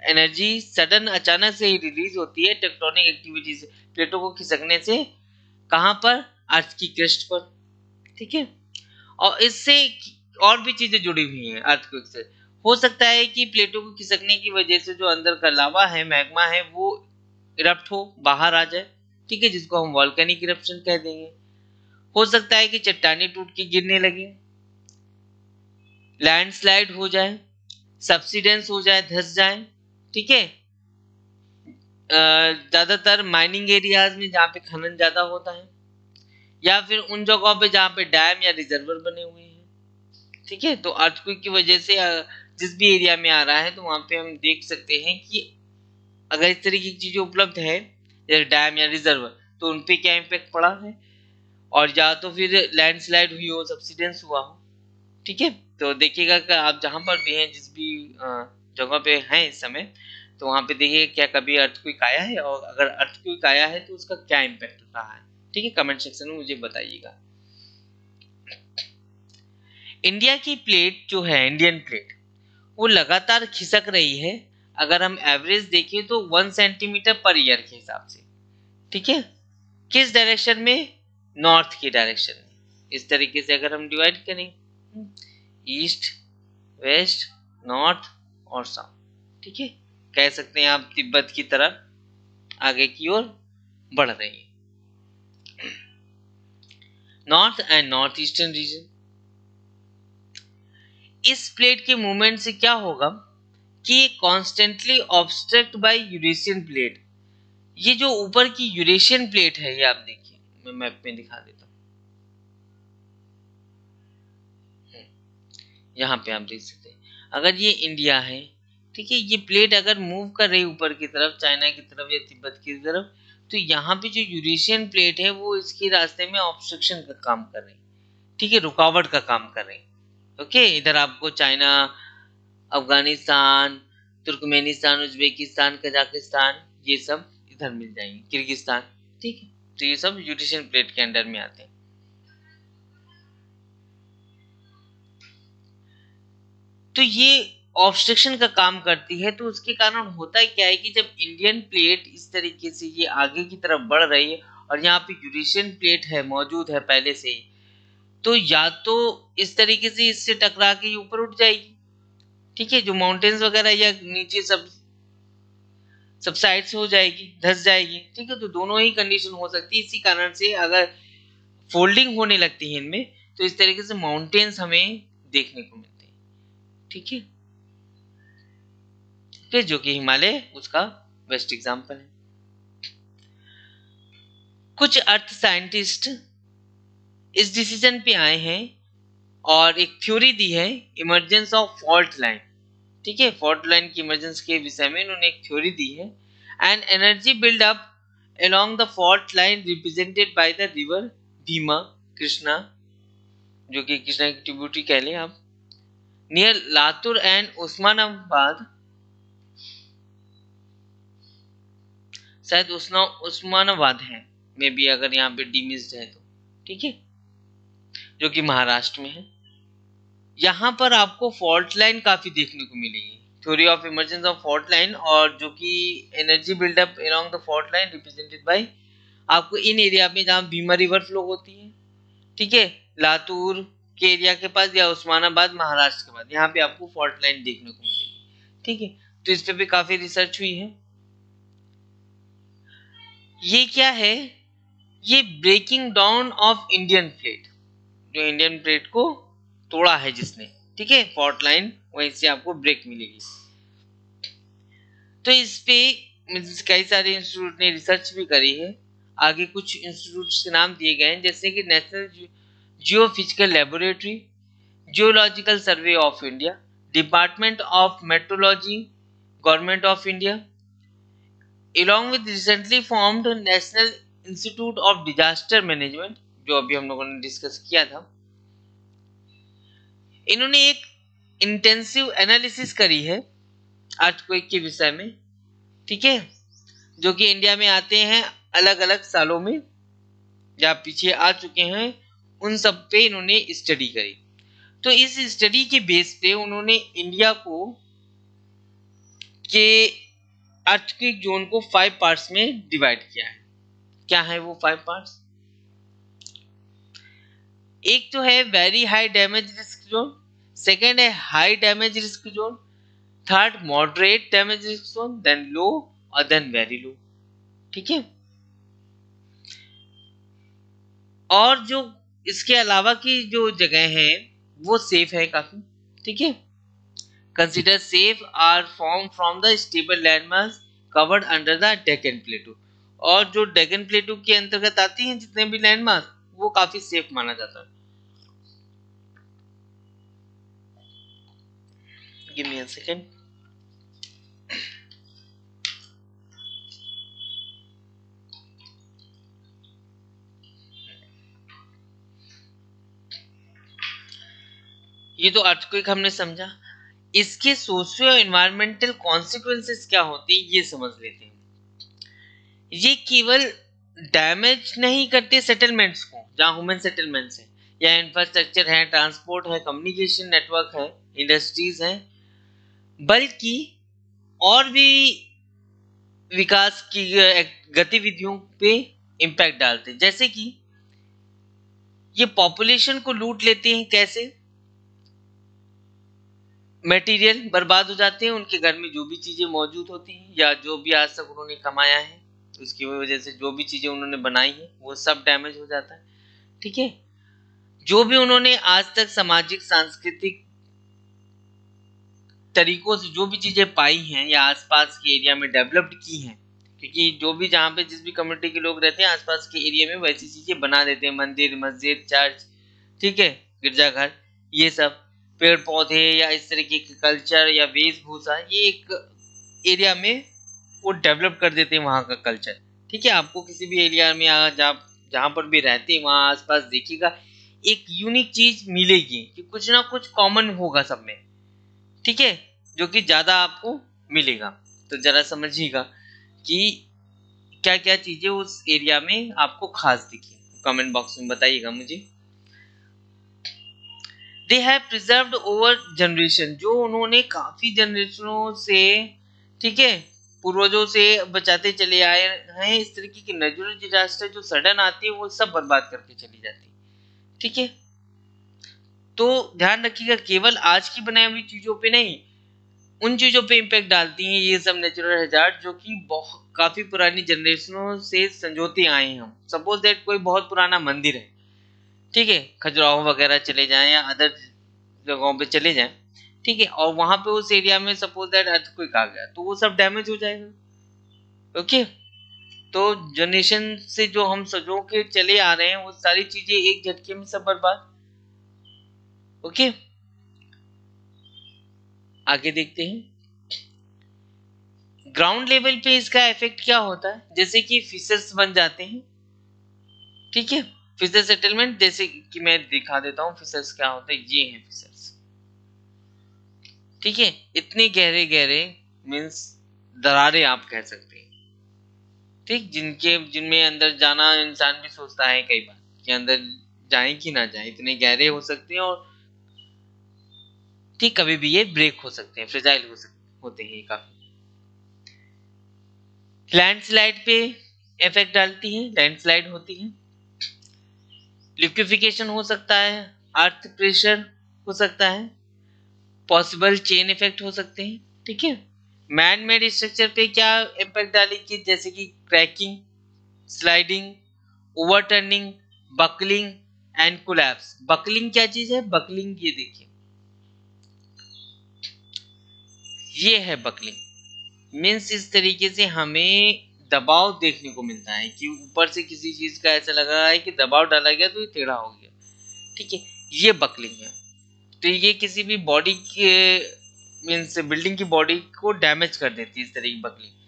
एनर्जी सडन अचानक से ही रिलीज़ होती है टेक्टोनिक एक्टिविटीज़ प्लेटो को खिसकने से कहाँ पर? अर्थ की क्रस्ट पर ठीक है? और इससे और भी चीज़ें जुड़ी हुई हैं अर्थक्वेक से। हो सकता है कि प्लेटों को खिसकने की वजह से जो अंदर का लावा है, मैग्मा है, वो इरप्ट हो, बाहर आ जाए, ठीक है, जिसको हम वॉल्केनिक इरप्शन कह देंगे। हो सकता है कि चट्टाने टूट के गिरने लगे लैंडस्लाइड हो जाए सब्सिडेंस हो जाए, धस जाए, ठीक है? ज़्यादातर माइनिंग एरियाज़ में जहाँ पे खनन ज़्यादा होता है, या फिर उन जगहों पे जहाँ पे डैम या रिजर्वर बने हुए हैं। ठीक है? तो अर्थक्विक की वजह से जिस भी एरिया में आ रहा है तो वहाँ पे हम देख सकते हैं कि अगर इस तरीके की चीज़ें उपलब्ध है, जैसे डैम या रिज़र्व तो उन पर क्या इम्पेक्ट पड़ा है? और या तो फिर लैंडस्लाइड हुई हो सब्सिडेंस हुआ हो, ठीक है? तो देखिएगा आप जहाँ पर भी हैं, जिस भी जगह पे हैं इस समय तो वहाँ पे देखिए क्या कभी अर्थक्विक आया है? और अगर अर्थक्विक आया है तो उसका क्या इम्पेक्ट रहा है? ठीक है? कमेंट सेक्शन में मुझे बताइएगा। इंडिया की प्लेट जो है इंडियन प्लेट वो लगातार खिसक रही है। अगर हम एवरेज देखें तो वन सेंटीमीटर पर ईयर के हिसाब से। ठीक है? किस डायरेक्शन में? नॉर्थ की डायरेक्शन में। इस तरीके से अगर हम डिवाइड करें ईस्ट वेस्ट नॉर्थ और साउथ ठीक है? कह सकते हैं आप तिब्बत की तरफ़ आगे की ओर बढ़ रही है। North and north eastern region इस प्लेट के मूवमेंट से क्या होगा कि constantly obstruct by Eurasian plate ये जो ऊपर की यूरेशियन प्लेट है, ये आप देखिए। मैं मैप में दिखा देता हूँ। यहाँ पे आप देख सकते हैं। अगर ये इंडिया है, ठीक है, ये प्लेट अगर मूव कर रही ऊपर की तरफ़ चाइना की तरफ़ या तिब्बत की तरफ़ तो यहाँ पे जो यूरेशियन प्लेट है, वो इसके रास्ते में ऑब्स्ट्रक्शन का काम कर रही है। ठीक है, रुकावट का काम कर रही है। ओके इधर आपको China, Afghanistan, Turkmenistan, Uzbekistan, Kazakhstan, ये सब इधर मिल जाएँगे। किर्गिस्तान, ठीक है? तो ये सब यूरेशियन प्लेट के अंडर में आते हैं। तो ये ऑब्स्ट्रक्शन का काम करती है तो उसके कारण होता है क्या है कि जब इंडियन प्लेट इस तरीके से ये आगे की तरफ़ बढ़ रही है और यहाँ पे यूरेशियन प्लेट है, मौजूद है पहले से ही तो या तो इस तरीके से इससे टकरा के ऊपर उठ जाएगी। ठीक है, जो माउंटेन्स वगैरह या नीचे सब सब साइड से हो जाएगी, धस जाएगी। ठीक है तो दोनों ही कंडीशन हो सकती है। इसी कारण से अगर फोल्डिंग होने लगती है इनमें तो इस तरीके से माउंटेन्स हमें देखने को मिलते हैं। ठीक है? फिर जो कि हिमालय, उसका बेस्ट एग्ज़ाम्पल है। कुछ अर्थ साइंटिस्ट इस डिसीज़न पे आए हैं और एक थ्योरी दी है इमरजेंस ऑफ़ फॉल्ट लाइन ठीक है? फॉल्ट लाइन की इमरजेंस के विषय में इन्होंने एक थ्योरी दी है. And energy build up along the fault line represented by the river Bhima Krishna जो कि कृष्णा की ट्रिब्यूटरी कह लें आप. नियर लातुर एंड उस्मानाबाद शायद उस्मानाबाद है. मे बी अगर यहाँ पे डिमिस्ड है तो. ठीक है? जो कि महाराष्ट्र में है। यहाँ पर आपको फॉल्ट लाइन काफ़ी देखने को मिलेगी। Theory of emergence of fault line और जो कि energy buildup along the fault line represented by आपको इन एरिया में जहाँ भीमा रिवर फ्लो होती है, ठीक है? लातूर के एरिया के पास या उस्मानाबाद महाराष्ट्र के पास, यहाँ पे आपको फॉल्ट लाइन देखने को मिलेगी, ठीक है? तो इस पे भी काफ़ी रिसर्च हुई है। ये क्या है? ये breaking down of Indian plate जो इंडियन प्लेट को तोड़ा है जिसने, ठीक है? फॉर्ट लाइन वहीं से आपको ब्रेक मिलेगी। तो इस पे कई सारे इंस्टीट्यूट ने रिसर्च भी करी है। आगे कुछ इंस्टीट्यूट के नाम दिए गए हैं, जैसे कि national geophysical laboratory geological survey of India department of meteorology government of India along with recently formed national institute of disaster management जो अभी हम लोगों ने डिस्कस किया था। इन्होंने एक इंटेंसिव एनालिसिस करी है अर्थक्वेक के विषय में, ठीक है? जो कि इंडिया में आते हैं अलग अलग सालों में या पीछे आ चुके हैं, उन सब पे इन्होंने स्टडी करी। तो इस स्टडी के बेस पे उन्होंने इंडिया को के अर्थक्वेक जोन को फाइव पार्ट्स में डिवाइड किया है। क्या है वो फाइव पार्ट्स एक तो है very high damage risk zone second है high damage risk zone third moderate damage risk zone then low और देन वेरी लो ठीक है? और जो इसके अलावा की जो जगह है, वो सेफ़ है काफ़ी। ठीक है? Consider safe are form from the stable landmark covered under the Deccan plateau और जो डेकन प्लेटो के अंतर्गत आती हैं जितने भी लैंडमार्क वो काफ़ी सेफ़ माना जाता है। Give me a second. ये तो अर्थक्वेक हमने समझा। इसके सोशियो एनवायरमेंटल कॉन्सिक्वेंसेस क्या होते हैं, ये समझ लेते हैं। ये केवल डैमेज नहीं करते सेटलमेंट्स को, जहाँ ह्यूमन सेटलमेंट्स है। या इंफ्रास्ट्रक्चर है ट्रांसपोर्ट है कम्युनिकेशन नेटवर्क है इंडस्ट्रीज़ है। बल्कि और भी विकास की गतिविधियों पे इम्पैक्ट डालते हैं। जैसे कि ये पॉपुलेशन को लूट लेते हैं कैसे? मटेरियल बर्बाद हो जाते हैं, उनके घर में जो भी चीज़ें मौजूद होती हैं, या जो भी आज तक उन्होंने कमाया है। उसकी वजह से जो भी चीज़ें उन्होंने बनाई हैं, वो सब डैमेज हो जाता है। ठीक है? जो भी उन्होंने आज तक सामाजिक, सांस्कृतिक तरीकों से जो भी चीज़ें पाई हैं या आसपास के एरिया में डेवलप्ड की हैं, क्योंकि जो भी जहाँ पे जिस भी कम्युनिटी के लोग रहते हैं, आसपास के एरिया में वैसी चीज़ें बना देते हैं। मंदिर, मस्जिद चर्च ठीक है? गिरजाघर, ये सब पेड़ पौधे या इस तरीके के कल्चर या वेशभूषा, ये एक एरिया में वो डेवलप कर देते हैं वहाँ का कल्चर ठीक है, आपको किसी भी एरिया में जहाँ जहाँ पर भी रहते हैं, वहाँ आसपास देखिएगा, एक यूनिक चीज़ मिलेगी कि कुछ ना कुछ कॉमन होगा सब में। ठीक है, जो कि ज़्यादा आपको मिलेगा। तो ज़रा समझिएगा कि क्या क्या चीज़ें उस एरिया में आपको खास दिखी। कमेंट बॉक्स में बताइएगा मुझे। They have preserved over generation जो उन्होंने काफ़ी जनरेशनों से, ठीक है पूर्वजों से बचाते चले आए हैं, इस तरीके की नेचुरल डिजास्टर जो सडन आती है, वो सब बर्बाद करके चली जाती है। ठीक है? तो ध्यान रखिएगा, केवल आज की बनाई हुई चीज़ों पे नहीं, उन चीज़ों पे इम्पेक्ट डालती हैं ये सब नेचुरल हज़ार जो कि बहुत काफ़ी पुरानी जनरेशनों से संजोते आए हैं हम। सपोज़ दैट कोई बहुत पुराना मंदिर है, ठीक है? खजुराहो वगैरह चले जाएँ या अदर जगहों पे चले जाएँ ठीक है, और वहाँ पे उस एरिया में सपोज़ दैट अर्थक्वेक आ गया तो वो सब डैमेज हो जाएगा। ओके तो जनरेशन से जो हम सजो के चले आ रहे हैं, वो सारी चीज़ें एक झटके में सब बर्बाद। ओके आगे देखते हैं। ग्राउंड लेवल पे इसका इफ़ेक्ट क्या होता है? जैसे कि फिशर्स बन जाते हैं। ठीक है? फिशर सेटलमेंट जैसे कि मैं दिखा देता हूँ फिशर्स क्या होता है, ये हैं फिशर्स ठीक है? इतने गहरे गहरे मीन्स दरारे आप कह सकते हैं। ठीक? जिनके, जिनमें अंदर जाना इंसान भी सोचता है कई बार कि अंदर जाए कि ना जाए, इतने गहरे हो सकते हैं और ठीक, कभी भी ये ब्रेक हो सकते हैं फ्रेजाइल हो सकते होते हैं काफ़ी। लैंडस्लाइड पे इफ़ेक्ट डालती है लैंडस्लाइड होती है। लिक्विफिकेशन हो सकता है अर्थ प्रेशर हो सकता है। पॉसिबल चेन इफ़ेक्ट हो सकते हैं, ठीक है? मैन मेड स्ट्रक्चर पे क्या इम्पैक्ट डालेगी जैसे कि cracking sliding overturning buckling and collapse buckling क्या चीज़ है? बकलिंग ये देखिए। ये है बकलिंग मीन्स इस तरीके से हमें दबाव देखने को मिलता है कि ऊपर से किसी चीज़ का ऐसा लग है कि दबाव डाला गया तो ये टेढ़ा हो गया, ठीक है? ये बकलिंग है। तो ये किसी भी बॉडी के मीन्स बिल्डिंग की बॉडी को डैमेज कर देती है इस तरह की बकलिंग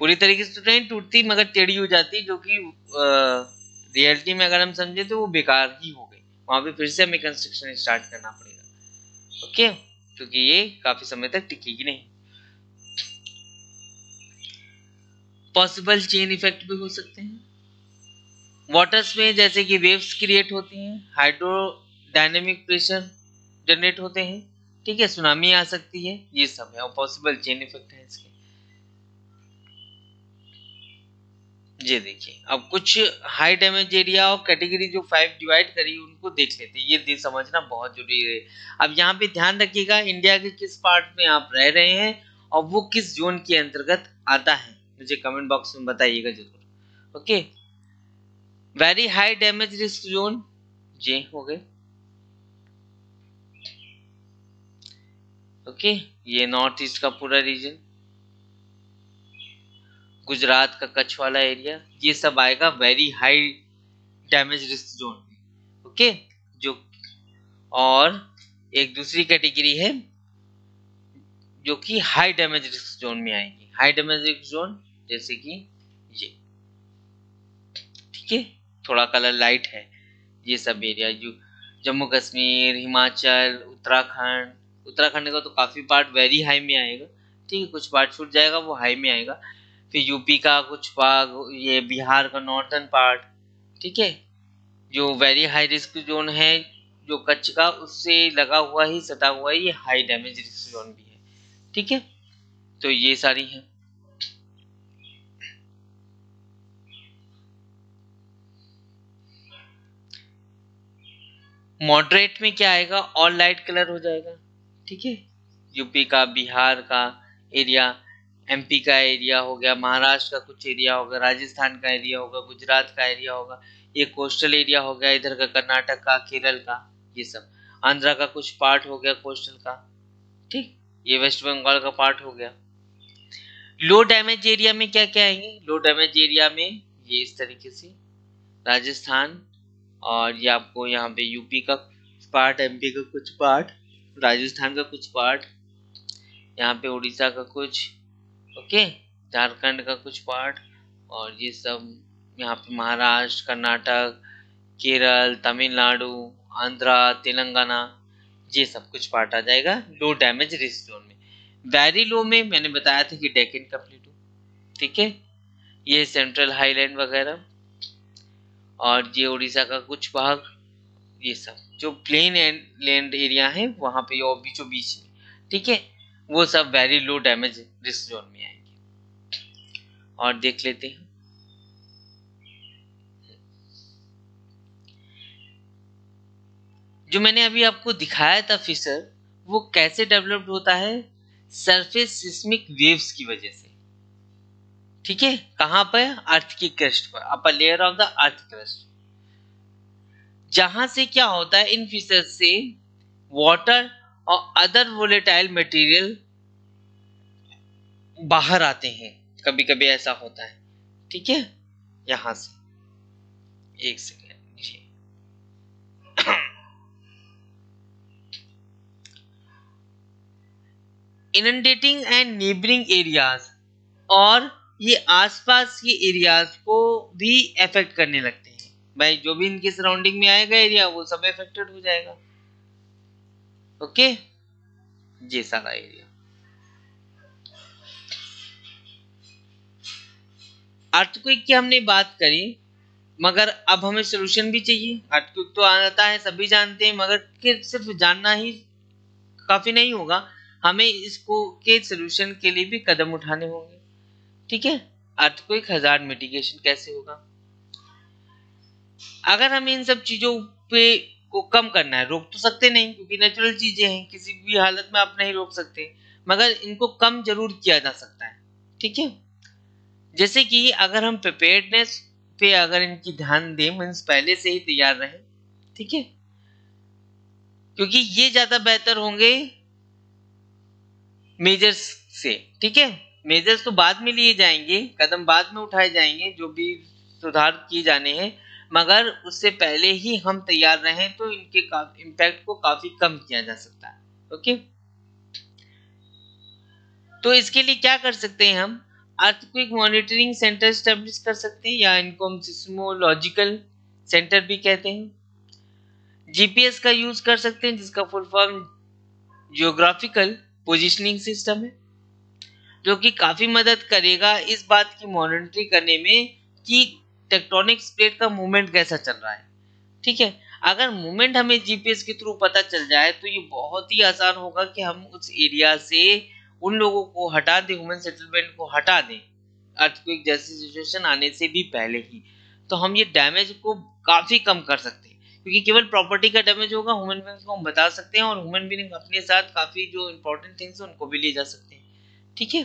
पूरी तरीके से तो नहीं, टूटती मगर टेढ़ी हो जाती, जो कि रियलिटी में अगर हम समझे तो वो बेकार ही हो गई। वहाँ पे फिर से हमें कंस्ट्रक्शन स्टार्ट करना पड़ेगा। ओके क्योंकि ये काफ़ी समय तक टिकेगी नहीं। पॉसिबल चेन इफ़ेक्ट भी हो सकते हैं। वाटर्स में जैसे कि वेव्स क्रिएट होती हैं हाइड्रोडायनेमिक प्रेशर जनरेट होते हैं। ठीक है सुनामी आ सकती है, ये सब है पॉसिबल चेन इफ़ेक्ट है इसके। ये देखिए, अब कुछ हाई डैमेज एरिया और कैटेगरी जो फाइव डिवाइड करी, उनको देख लेते हैं। ये समझना बहुत ज़रूरी है। अब यहाँ पे ध्यान रखिएगा इंडिया के किस पार्ट में आप रह रहे हैं और वो किस जोन के अंतर्गत आता है। मुझे कमेंट बॉक्स में बताइएगा ज़रूर। Okay very high damage risk zone जे हो गए। ओके ये नॉर्थ ईस्ट का पूरा रीजन गुजरात का कच्छ वाला एरिया ये सब आएगा very high damage risk zone में ओके जो, और एक दूसरी कैटेगरी है, जो कि हाई डैमेज रिस्क जोन में आएगी। हाई डैमेज रिस्क जोन जैसे कि ये, ठीक है? थोड़ा कलर लाइट है ये सब एरिया जो जम्मू कश्मीर, हिमाचल, उत्तराखंड उत्तराखंड का तो काफ़ी पार्ट वेरी हाई में आएगा। ठीक है, कुछ पार्ट छूट जाएगा, वो हाई में आएगा। फिर यूपी का कुछ भाग, ये बिहार का नॉर्थन पार्ट ठीक है? जो वेरी हाई रिस्क जोन है, जो कच्छ का, उससे लगा हुआ ही, सटा हुआ है, ये हाई डैमेज रिस्क जोन भी है। ठीक है? तो ये सारी हैं। मॉडरेट में क्या आएगा? ऑल लाइट कलर हो जाएगा। ठीक है? यूपी का बिहार का एरिया एमपी का एरिया हो गया महाराष्ट्र का कुछ एरिया होगा राजस्थान का एरिया होगा गुजरात का एरिया होगा ये कोस्टल एरिया हो गया इधर का कर्नाटक का केरल का ये सब। आंध्रा का कुछ पार्ट हो गया कोस्टल का। ठीक। ये वेस्ट बंगाल का पार्ट हो गया। लो डैमेज एरिया में क्या क्या आएँगे? लो डैमेज एरिया में ये इस तरीके से राजस्थान और ये आपको यहाँ पे यूपी का पार्ट एमपी का कुछ पार्ट राजस्थान का कुछ पार्ट यहाँ पे उड़ीसा का कुछ ओके झारखंड का कुछ पार्ट और ये सब यहाँ पे महाराष्ट्र, कर्नाटक, केरल, तमिलनाडु, आंध्रा, तेलंगाना, ये सब कुछ पार्ट आ जाएगा। लो डैमेज रिस्क जोन में। वेरी लो में मैंने बताया था कि डेकिन का प्लेटू ठीक है? ये सेंट्रल हाईलैंड वगैरह और ये उड़ीसा का कुछ भाग, ये सब। जो प्लेन एंड लैंड एरिया है, वहाँ पे और बीचों बीच में, ठीक है? वो सब very low damage risk zone में आएँगे। और देख लेते हैं। जो मैंने अभी आपको दिखाया था फिशर वो कैसे डेवलप्ड होता है? सरफेस सिस्मिक वेव्स की वजह से। ठीक है? कहाँ पर? अर्थ की क्रस्ट पर upper layer of the earth crust जहाँ से क्या होता है इन फिशर से वाटर और अदर वोलेटाइल मटेरियल बाहर आते हैं। कभी कभी ऐसा होता है। ठीक है? यहाँ से। एक second inundating and neighbouring areas और ये आसपास के एरियाज़ को भी अफेक्ट करने लगते हैं। भाई, जो भी इनके सराउंडिंग में आएगा एरिया वो सब अफेक्टेड हो जाएगा। ओके ये सारा एरिया अर्थक्विक की हमने बात करी, मगर अब हमें सोल्यूशन भी चाहिए। अर्थक्विक तो आता है सभी जानते हैं, मगर सिर्फ़ जानना ही काफ़ी नहीं होगा। हमें इसको के सोल्यूशन के लिए भी कदम उठाने होंगे। ठीक है? अर्थक्विक हज़ार मिटिगेशन कैसे होगा? अगर हमें इन सब चीज़ों पे को कम करना है, रोक तो सकते नहीं, क्योंकि नेचुरल चीज़ें हैं, किसी भी हालत में आप नहीं रोक सकते, मगर इनको कम ज़रूर किया जा सकता है, ठीक है? जैसे कि अगर हम प्रिपेयर्डनेस पे अगर इनकी ध्यान दें मीन्स पहले से ही तैयार रहें, ठीक है? क्योंकि ये ज़्यादा बेहतर होंगे मेजर्स से, ठीक है? मेजर्स तो बाद में लिए जाएँगे, कदम बाद में उठाए जाएँगे, जो भी सुधार किए जाने हैं मगर उससे पहले ही हम तैयार रहें तो इनके इम्पैक्ट को काफ़ी कम किया जा सकता है ओके तो इसके लिए क्या कर सकते हैं हम? अर्थक्विक मॉनिटरिंग सेंटर स्टेब्लिश कर सकते हैं या इनको हम सिस्मोलॉजिकल सेंटर भी कहते हैं। जीपीएस का यूज़ कर सकते हैं जिसका full form geographical positioning system है, जो कि काफ़ी मदद करेगा इस बात की मॉनिटरिंग करने में कि टेक्टोनिक प्लेट का मूवमेंट कैसा चल रहा है? ठीक है? अगर मूवमेंट हमें जीपीएस के थ्रू पता चल जाए तो ये बहुत ही आसान होगा कि हम उस एरिया से उन लोगों को हटा दें ह्यूमन सेटलमेंट को हटा दें अर्थक्विक जैसी सिचुएशन आने से भी पहले ही। तो हम ये डैमेज को काफ़ी कम कर सकते हैं, क्योंकि केवल प्रॉपर्टी का डैमेज होगा ह्यूमन बींग्स को हम बता सकते हैं और ह्यूमन बींग अपने साथ काफ़ी जो इंपॉर्टेंट थिंग्स उनको भी ले जा सकते हैं। ठीक है?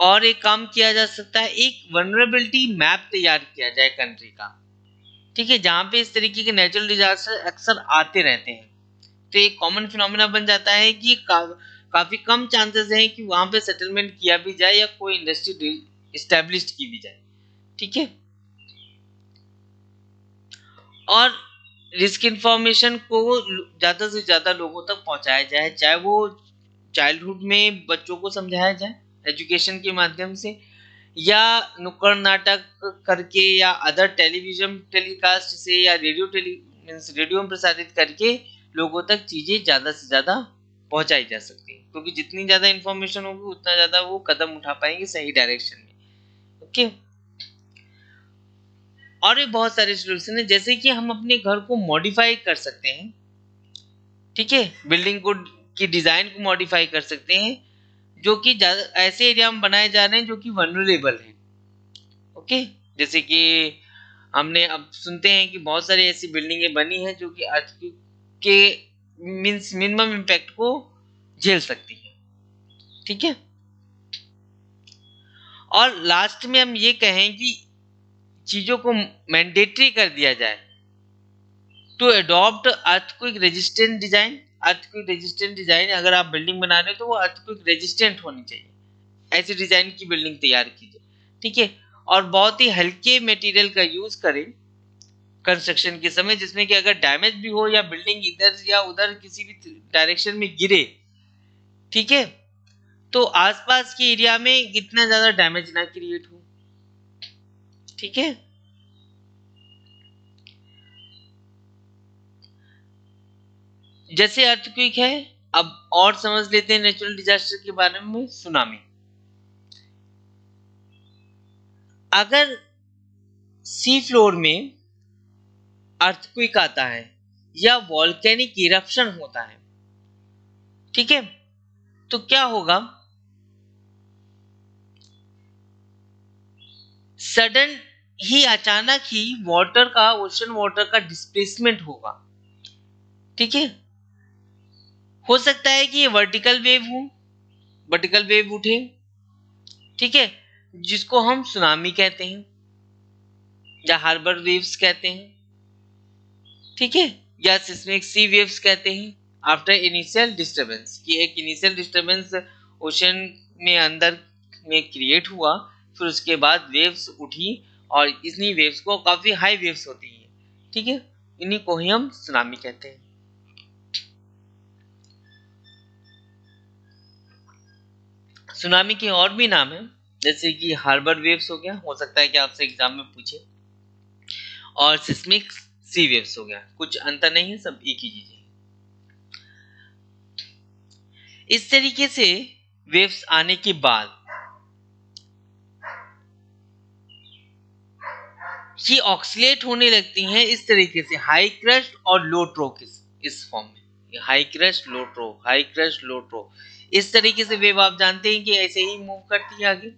और एक काम किया जा सकता है एक वनरेबिलिटी मैप तैयार किया जाए कंट्री का। ठीक है जहाँ पे इस तरीके के नेचुरल डिजास्टर अक्सर आते रहते हैं। तो एक कॉमन फिनोमिना बन जाता है कि का, काफ़ी कम चांसेस हैं कि वहाँ पे सेटलमेंट किया भी जाए या कोई इंडस्ट्री इस्टेब्लिश की भी जाए। ठीक है? और रिस्क इंफॉर्मेशन को ज़्यादा से ज़्यादा लोगों तक पहुँचाया जाए चाहे वो चाइल्डहुड में बच्चों को समझाया जाए। एजुकेशन के माध्यम से, या नुक्कड़ नाटक करके, या अदर टेलीविज़न टेलीकास्ट से, या रेडियो टेली मीन्स रेडियो में प्रसारित करके लोगों तक चीज़ें ज़्यादा से ज़्यादा पहुंचाई जा सकती है। क्योंकि जितनी ज़्यादा इन्फॉर्मेशन होगी, उतना ज़्यादा वो कदम उठा पाएँगे सही डायरेक्शन में। ओके और भी बहुत सारे सोल्यूशन है। जैसे कि हम अपने घर को मॉडिफाई कर सकते हैं। ठीक है? बिल्डिंग को, की डिज़ाइन को मॉडिफाई कर सकते हैं। जो कि ऐसे एरिया में बनाए जा रहे हैं जो कि वनरेबल हैं। ओके जैसे कि हमने अब सुनते हैं कि बहुत सारी ऐसी बिल्डिंगें बनी हैं जो कि अर्थ के मीन्स मिनिमम इम्पैक्ट को झेल सकती है। ठीक है? और लास्ट में हम ये कहें कि चीज़ों को मैंडेटरी कर दिया जाए। To adopt earthquake resistant design earthquake resistant design अगर आप बिल्डिंग बना रहे हो तो वो अर्थक्विक रेजिस्टेंट होनी चाहिए। ऐसी डिज़ाइन की बिल्डिंग तैयार कीजिए, ठीक है? और बहुत ही हल्के मटेरियल का यूज़ करें कंस्ट्रक्शन के समय, जिसमें कि अगर डैमेज भी हो या बिल्डिंग इधर या उधर किसी भी डायरेक्शन में गिरे, ठीक है? तो आसपास के एरिया में इतना ज़्यादा डैमेज ना क्रिएट हो, ठीक है? जैसे अर्थक्विक है, अब और समझ लेते हैं नेचुरल डिजास्टर के बारे में सुनामी अगर सी फ्लोर में अर्थक्विक आता है या वॉल्केनिक इरप्शन होता है, ठीक है? तो क्या होगा? सडन ही अचानक ही वाटर का ओशन वाटर का डिस्प्लेसमेंट होगा। ठीक है? हो सकता है कि ये वर्टिकल वेव हो वर्टिकल वेव उठे, ठीक है? जिसको हम सुनामी कहते हैं, या हार्बर वेव्स कहते हैं, ठीक है? या सिस्मिक सी वेव्स कहते हैं आफ्टर इनिशियल डिस्टरबेंस कि एक इनिशियल डिस्टरबेंस ओशन में अंदर में क्रिएट हुआ, फिर उसके बाद वेव्स उठी, और इन्हीं वेव्स को काफ़ी हाई वेव्स होती हैं, ठीक है? इन्हीं को ही हम सुनामी कहते हैं। सुनामी के और भी नाम है, जैसे कि हार्बर वेव्स हो गया, हो सकता है कि आपसे एग्ज़ाम में पूछे। और सिस्मिक सी वेव्स हो गया, कुछ अंतर नहीं है, सब एक ही चीज़ है। इस तरीके से वेव्स आने के बाद, ये ऑक्सीलेट होने लगती हैं इस तरीके से हाई क्रस्ट और लो ट्रो इस फॉर्म में। High crest low trough high crest low trough इस तरीके से वेव आप जानते हैं कि ऐसे ही मूव करती है आगे।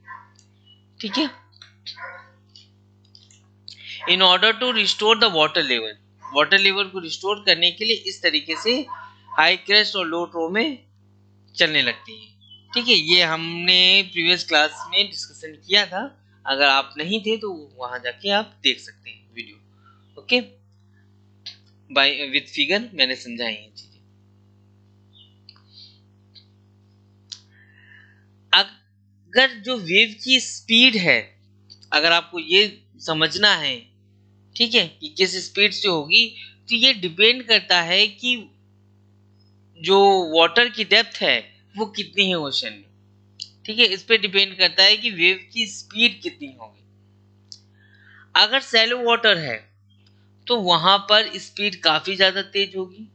ठीक है? In order to restore the water level water level को रिस्टोर करने के लिए इस तरीके से हाई क्रेस्ट और लो ट्रो में चलने लगती है। ठीक है? ये हमने प्रीवियस क्लास में डिस्कशन किया था। अगर आप नहीं थे तो वहाँ जाके आप देख सकते हैं video okay by with figure मैंने समझाई है चीज़ें अगर जो वेव की स्पीड है, अगर आपको ये समझना है, ठीक है, कि किस स्पीड से होगी तो ये डिपेंड करता है कि जो वाटर की डेप्थ है, वो कितनी है ओशन में। ठीक है, इस पे डिपेंड करता है कि वेव की स्पीड कितनी होगी। अगर सैलो वाटर है तो वहाँ पर स्पीड काफ़ी ज़्यादा तेज होगी।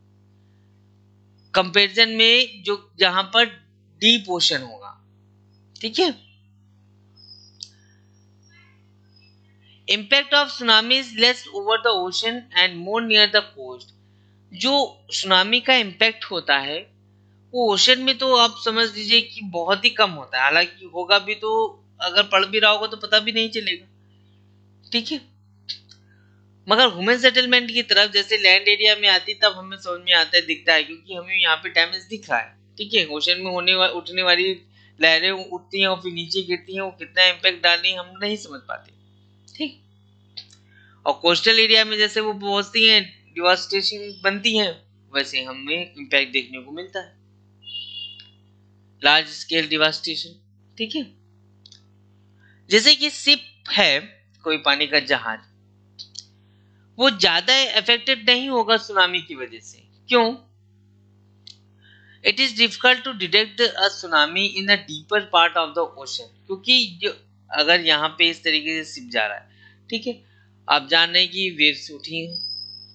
कंपैरिजन में जो, जहाँ पर डीप ओशन होगा। ठीक है? Impact of tsunami is less over the ocean and more near the coast जो सुनामी का इम्पैक्ट होता है वो ओशन में तो आप समझ लीजिए कि बहुत ही कम होता है। हालाँकि होगा भी तो अगर पढ़ भी रहा होगा तो पता भी नहीं चलेगा। ठीक है? मगर ह्यूमन सेटलमेंट की तरफ़ जैसे लैंड एरिया में आती तब हमें समझ में आता है दिखता है क्योंकि हमें यहाँ पे डैमेज दिख रहा है। ठीक है? ओशन में होने वा, उठने वाली लहरें उठती हैं और फिर नीचे गिरती हैं, वो कितना इम्पैक्ट डाल हम नहीं समझ पाते। ठीक? और कोस्टल एरिया में जैसे वो पहुँचती हैं डिवास्टेशन बनती हैं, वैसे हमें इम्पैक्ट देखने को मिलता है। लार्ज स्केल डिवास्टेशन ठीक है? जैसे कि सिप है, कोई पानी का जहाज़। वो ज़्यादा इफेक्टेड नहीं होगा सुनामी की वजह से। क्यों? It is difficult to detect a tsunami in a deeper part of the ocean क्योंकि जो, अगर यहाँ पे इस तरीके से सिप जा रहा है, ठीक है? आप जान रहे हैं कि वेव्स उठी हैं,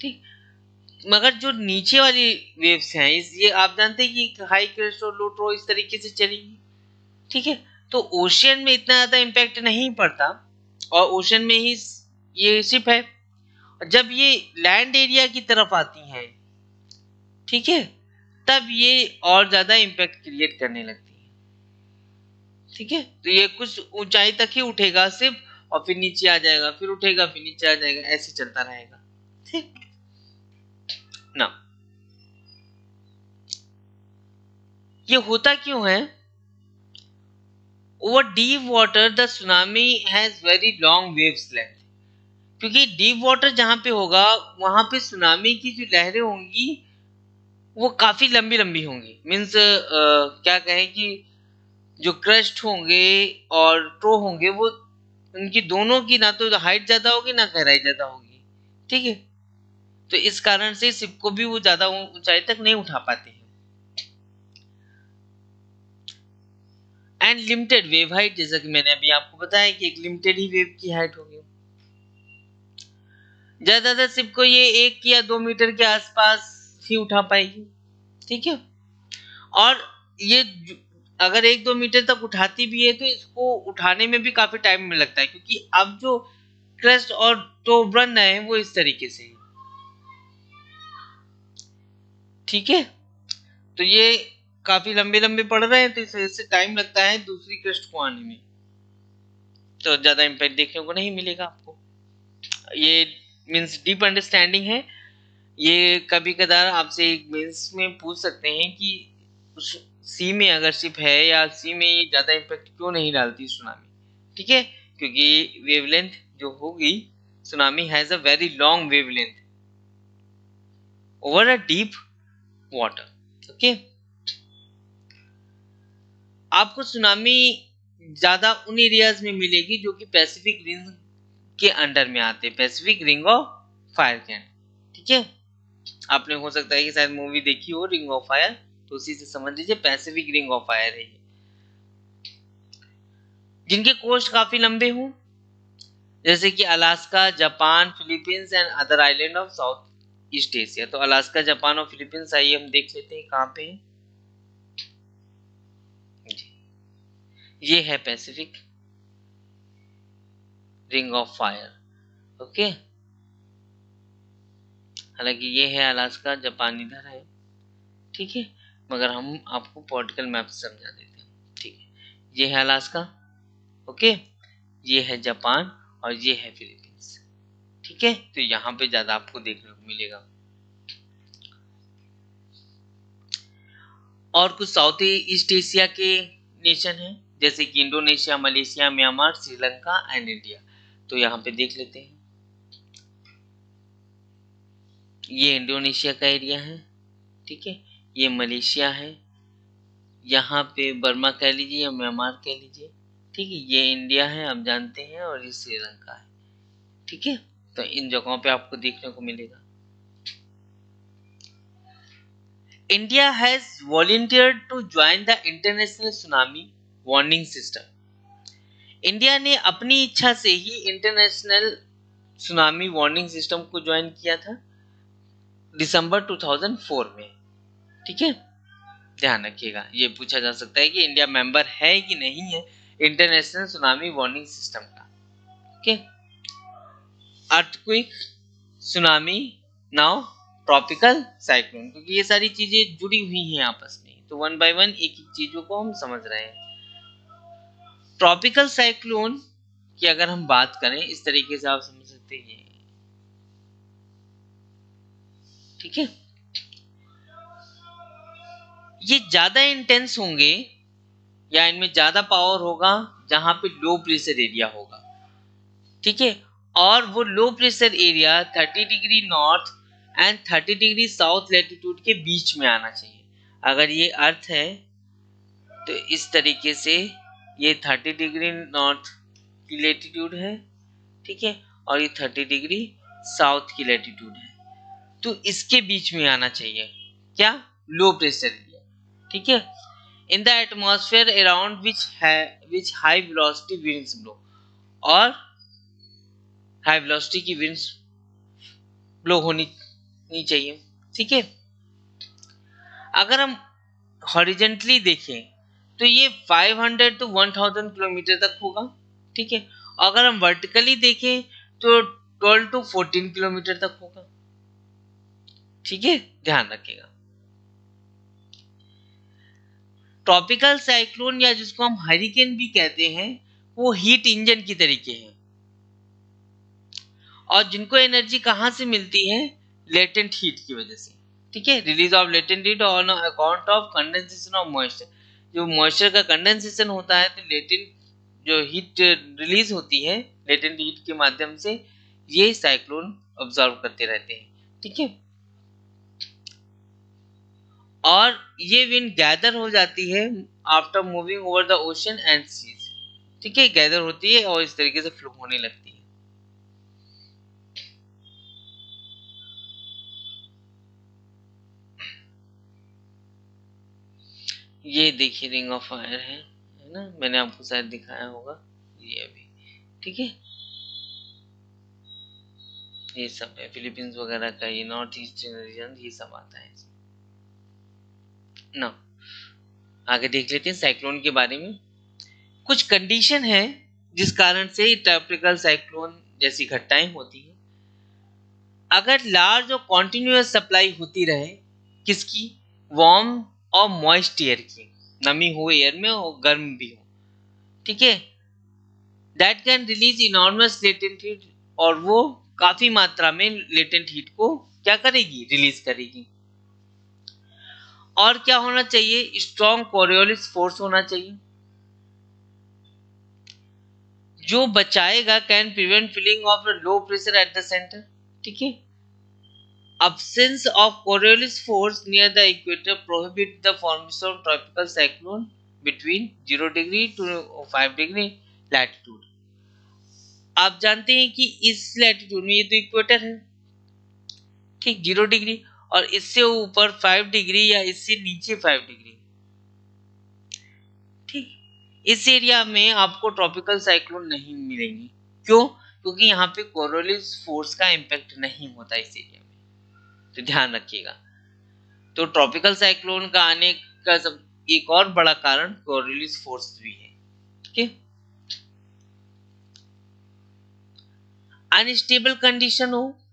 ठीक? मगर जो नीचे वाली वेव्स हैं, इस, ये आप जानते हैं कि हाई क्रेस्ट और लो ट्रो इस तरीके से चलेगी, ठीक है? तो ओशियन में इतना ज़्यादा इम्पैक्ट नहीं पड़ता, और ओशन में ही ये सिप है। जब ये लैंड एरिया की तरफ़ आती हैं, ठीक है? तब ये और ज़्यादा इम्पैक्ट क्रिएट करने लगती है। ठीक है? तो ये कुछ ऊंचाई तक ही उठेगा सिर्फ़, और फिर नीचे आ जाएगा, फिर उठेगा, फिर नीचे आ जाएगा, ऐसे चलता रहेगा। ठीक? ना। ये होता क्यों है? Over deep water the tsunami has very long waves length क्योंकि डीप वाटर जहाँ पे होगा, वहाँ पे सुनामी की जो लहरें होंगी वो काफ़ी लंबी लंबी होंगी मीन्स क्या कहें कि जो क्रस्ट होंगे और ट्रो होंगे, वो उनकी दोनों की ना तो हाइट ज़्यादा होगी, ना गहराई ज़्यादा होगी। ठीक है? तो इस कारण से शिप को भी वो ज़्यादा ऊंचाई तक नहीं उठा पाते हैं। एंड लिमिटेड वेव हाइट जैसा कि मैंने अभी आपको बताया कि एक लिमिटेड ही वेव की हाइट होगी। ज़्यादातर शिप को ये एक या दो मीटर के आसपास ही उठा पाएगी। ठीक है? और ये अगर एक दो मीटर तक उठाती भी है तो इसको उठाने में भी काफ़ी टाइम में लगता है, क्योंकि अब जो क्रस्ट और टोब बन रहे हैं, वो इस तरीके से है। ठीक है? तो ये काफ़ी लंबे लंबे पड़ रहे हैं तो इस वजह से टाइम लगता है दूसरी क्रस्ट को आने में। तो ज़्यादा इम्पैक्ट देखने को नहीं मिलेगा आपको। ये मीन्स डीप अंडरस्टैंडिंग है। ये कभी कदार आपसे एक मीन्स में पूछ सकते हैं कि उस सी में अगर शिप है या सी में ये ज़्यादा इम्पेक्ट क्यों नहीं डालती सुनामी ठीक है? क्योंकि वेवलेंथ जो होगी tsunami has a very long wavelength over a deep water okay आपको सुनामी ज़्यादा उन एरियाज़ में मिलेगी जो कि पैसिफिक रिंग के अंडर में आते हैं पैसिफिक रिंग ऑफ़ फायर के ठीक है? आपने हो सकता है कि शायद मूवी देखी हो रिंग ऑफ़ फायर तो उसी से समझ लीजिए पैसिफिक रिंग ऑफ़ फायर है जिनके कोस्ट काफ़ी लंबे हों, जैसे कि Alaska Japan Philippines and other island of south east Asia तो अलास्का जापान और फिलीपींस आइए हम देख लेते हैं कहाँ पे ये है Pacific ring of fire okay? हालाँकि ये है अलास्का, जापान इधर है। ठीक है? मगर हम आपको पॉलिटिकल मैप समझा देते हैं। ठीक है? ये है अलास्का, ओके? ये है जापान और ये है फिलीपींस। ठीक है? तो यहाँ पे ज़्यादा आपको देखने को मिलेगा। और कुछ साउथ ईस्ट एशिया के नेशन हैं, जैसे कि Indonesia, Malaysia, Myanmar, Sri Lanka and India. तो यहाँ पे देख लेते हैं। ये इंडोनेशिया का एरिया है, ठीक है? ये मलेशिया है। यहाँ पे बर्मा कह लीजिए या म्यांमार कह लीजिए, ठीक है? ये इंडिया है, आप जानते हैं, और ये श्रीलंका है, ठीक है? तो इन जगहों पे आपको देखने को मिलेगा। India has volunteered to join the international tsunami warning system India ने अपनी इच्छा से ही इंटरनेशनल सुनामी वार्निंग सिस्टम को ज्वाइन किया था। दिसंबर 2004 में। ठीक है? ध्यान रखिएगा। ये पूछा जा सकता है कि इंडिया मेंबर है कि नहीं है इंटरनेशनल सुनामी वार्निंग सिस्टम का। Okay earthquake tsunami now tropical cyclone क्योंकि ये सारी चीज़ें जुड़ी हुई हैं आपस में। तो वन बाय वन एक एक चीज़ों को हम समझ रहे हैं। ट्रॉपिकल साइक्लोन की अगर हम बात करें, इस तरीके से आप समझ सकते हैं ठीक है? ये ज़्यादा इंटेंस होंगे, या इनमें ज़्यादा पावर होगा, जहाँ पे लो प्रेशर एरिया होगा। ठीक है? और वो low pressure area 30 degree north and 30 degree south latitude के बीच में आना चाहिए। अगर ये अर्थ है तो इस तरीके से ये 30 डिग्री नॉर्थ की लेटीट्यूड है, ठीक है? और ये 30 डिग्री साउथ की लेटीट्यूड है। तो इसके बीच में आना चाहिए। क्या? लो प्रेशर एरिया ठीक है? In the atmosphere around which है which high velocity winds blow और हाई वेलोसिटी की विंड्स ब्लो होनी, नहीं चाहिए। ठीक है? अगर हम हॉरिजेंटली देखें तो ये 500 टू 1000 किलोमीटर तक होगा। ठीक है? अगर हम वर्टिकली देखें तो 12 टू 14 किलोमीटर तक होगा। ठीक है ध्यान रखिएगा ट्रॉपिकल साइक्लोन या जिसको हम हरिकेन भी कहते हैं, वो हीट इंजन की तरीके हैं। और जिनको एनर्जी कहाँ से मिलती है? लेटेंट हीट की वजह से। ठीक है? Release of latent heat on account of condensation of moisture जो मॉइस्चर का कंडेंसेशन होता है तो लेटेंट जो हीट रिलीज़ होती है लेटेंट हीट के माध्यम से, ये साइक्लोन ऑब्ज़र्व करते रहते हैं। ठीक है? और ये विंड गैदर हो जाती है after moving over the ocean and seas ठीक है गैदर होती है और इस तरीके से फ्लो होने लगती है। ये देखिए रिंग ऑफ़ फायर है है ना? मैंने आपको शायद दिखाया होगा ये अभी। ठीक है? ये सब है फिलीपींस वगैरह का, ये नॉर्थ ईस्टर्न रीजन ये सब आता है इसमें। ना। आगे देख लेते हैं साइक्लोन के बारे में। कुछ कंडीशन है जिस कारण से ट्रॉपिकल साइक्लोन जैसी घटनाएँ होती है। अगर लार्ज और कॉन्टिन्यूस सप्लाई होती रहे, किसकी? वार्म और मॉइस्ट एयर की। नमी हो एयर में और गर्म भी हो। ठीक है? That can release enormous latent heat और वो काफ़ी मात्रा में लेटेंट हीट को क्या करेगी? रिलीज़ करेगी। और क्या होना चाहिए? स्ट्रॉन्ग कोरियोलिस फोर्स होना चाहिए। जो बचाएगा can prevent filling of low pressure at the centre ठीक है? Absence of Coriolis force near the equator prohibit the formation of tropical cyclone between zero degree to five degree latitude आप जानते हैं कि इस लैटिट्यूड में ये तो इक्वेटर है। ठीक ज़ीरो डिग्री और इससे ऊपर फाइव डिग्री या इससे नीचे फाइव डिग्री ठीक। इस एरिया में आपको ट्रॉपिकल साइक्लोन नहीं मिलेंगी। क्यों? क्योंकि यहाँ पे कोरोलिस फोर्स का इम्पैक्ट नहीं होता इस एरिया में। तो ध्यान रखिएगा। तो ट्रॉपिकल साइक्लोन का आने का सब एक और बड़ा कारण कोरोलिस फोर्स भी है। ठीक है? Unstable condition हो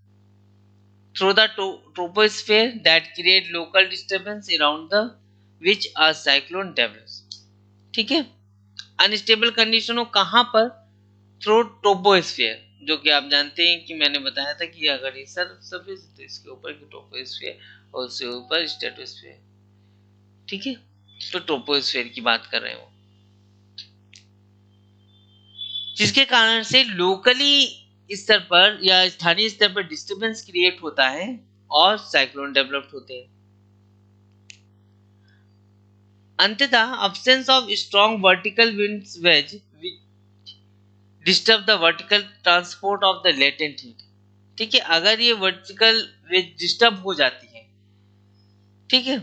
through the troposphere that create local disturbance around the, which a cyclone develops ठीक है? अनस्टेबल कंडीशन हो कहाँ पर? थ्रो ट्रोपोस्फेयर जो कि आप जानते हैं कि मैंने बताया था कि अगर ये सर सर्फेस तो इसके ऊपर की ट्रोपोस्फेयर और उससे ऊपर स्टेटोस्फेयर ठीक है? तो ट्रोपोस्फेयर की बात कर रहे हो जिसके कारण से लोकली स्तर पर या स्थानीय स्तर पर डिस्टरबेंस क्रिएट होता है और साइक्लोन डेवलप होते हैं। अंततः absence of strong vertical winds wage disturb the vertical transport of the latent heat ठीक है, अगर ये वर्टिकल वेज डिस्टर्ब हो जाती है, ठीक है,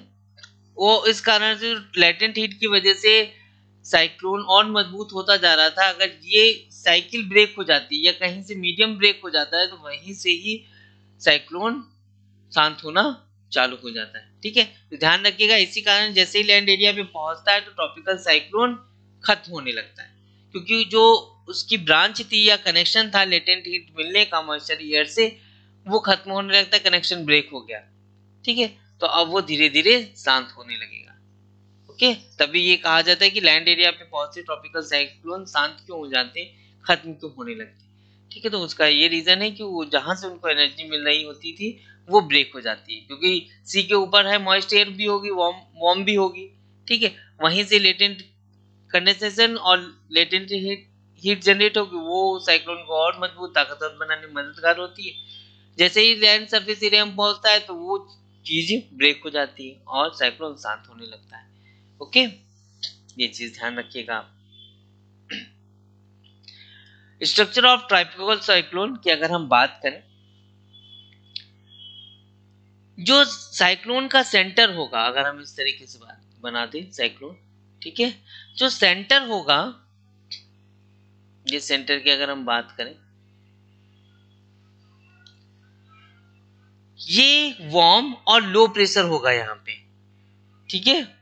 वो इस कारण से लेटेंट हीट की वजह से साइक्लोन और मज़बूत होता जा रहा था। अगर ये साइकिल ब्रेक हो जाती या कहीं से मीडियम ब्रेक हो जाता है तो वहीं से ही साइक्लोन शांत होना चालू हो जाता है। ठीक है? तो ध्यान रखिएगा, इसी कारण जैसे ही लैंड एरिया पे पहुँचता है तो ट्रॉपिकल साइक्लोन खत्म होने लगता है। क्योंकि जो उसकी ब्रांच थी या कनेक्शन था लेटेंट हीट मिलने का मॉइस्चर ईयर से, वो खत्म होने लगता है, कनेक्शन ब्रेक हो गया। ठीक है? तो अब वो धीरे धीरे शांत होने लगेगा। ओके, तभी ये कहा जाता है कि लैंड एरिया पे पहुँचते ट्रॉपिकल साइक्लोन शांत क्यों हो जाते हैं? खत्म क्यों होने लगते ठीक है तो उसका ये रीजन है कि वो जहाँ से उनको एनर्जी मिल रही होती थी, वो ब्रेक हो जाती है, क्योंकि सी के ऊपर है मॉइस्ट एयर भी होगी वार्म वार्म भी होगी, ठीक है? वहीं से लेटेंट कंडेंसेशन और लेटेंट हीट हीट जनरेट होगी, वो साइक्लोन को और मज़बूत, ताकतवर बनाने में मददगार होती है। जैसे ही लैंड सरफेस एरिया में पहुँचता है तो वो चीज़ ब्रेक हो जाती है और साइक्लोन शांत होने लगता है। ओके? ये चीज़ ध्यान रखिएगा स्ट्रक्चर ऑफ़ ट्राइपिकल साइक्लोन की अगर हम बात करें, जो साइक्लोन का सेंटर होगा, अगर हम इस तरीके से बात बना दें साइक्लोन ठीक है? जो सेंटर होगा, ये सेंटर की अगर हम बात करें, ये वार्म और लो प्रेशर होगा यहाँ पे, ठीक है?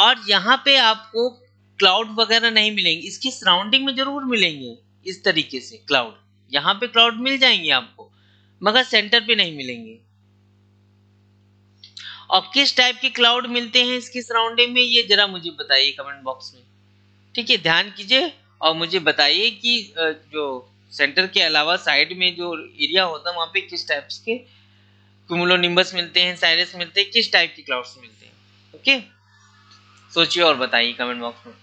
और यहाँ पे आपको क्लाउड वगैरह नहीं मिलेंगे। इसकी सराउंडिंग में ज़रूर मिलेंगे, इस तरीके से क्लाउड यहाँ पे क्लाउड मिल जाएँगे आपको, मगर सेंटर पे नहीं मिलेंगे। और किस टाइप के क्लाउड मिलते हैं इसकी सराउंडिंग में, ये जरा मुझे बताइए कमेंट बॉक्स में। ठीक है, ध्यान कीजिए और मुझे बताइए कि जो सेंटर के अलावा साइड में जो एरिया होता है, वहाँ पे किस टाइप्स के कुमुलोनिम्बस मिलते हैं साइरस मिलते हैं, किस टाइप के क्लाउड्स मिलते हैं। ओके सोचिए और बताइए कमेंट बॉक्स में।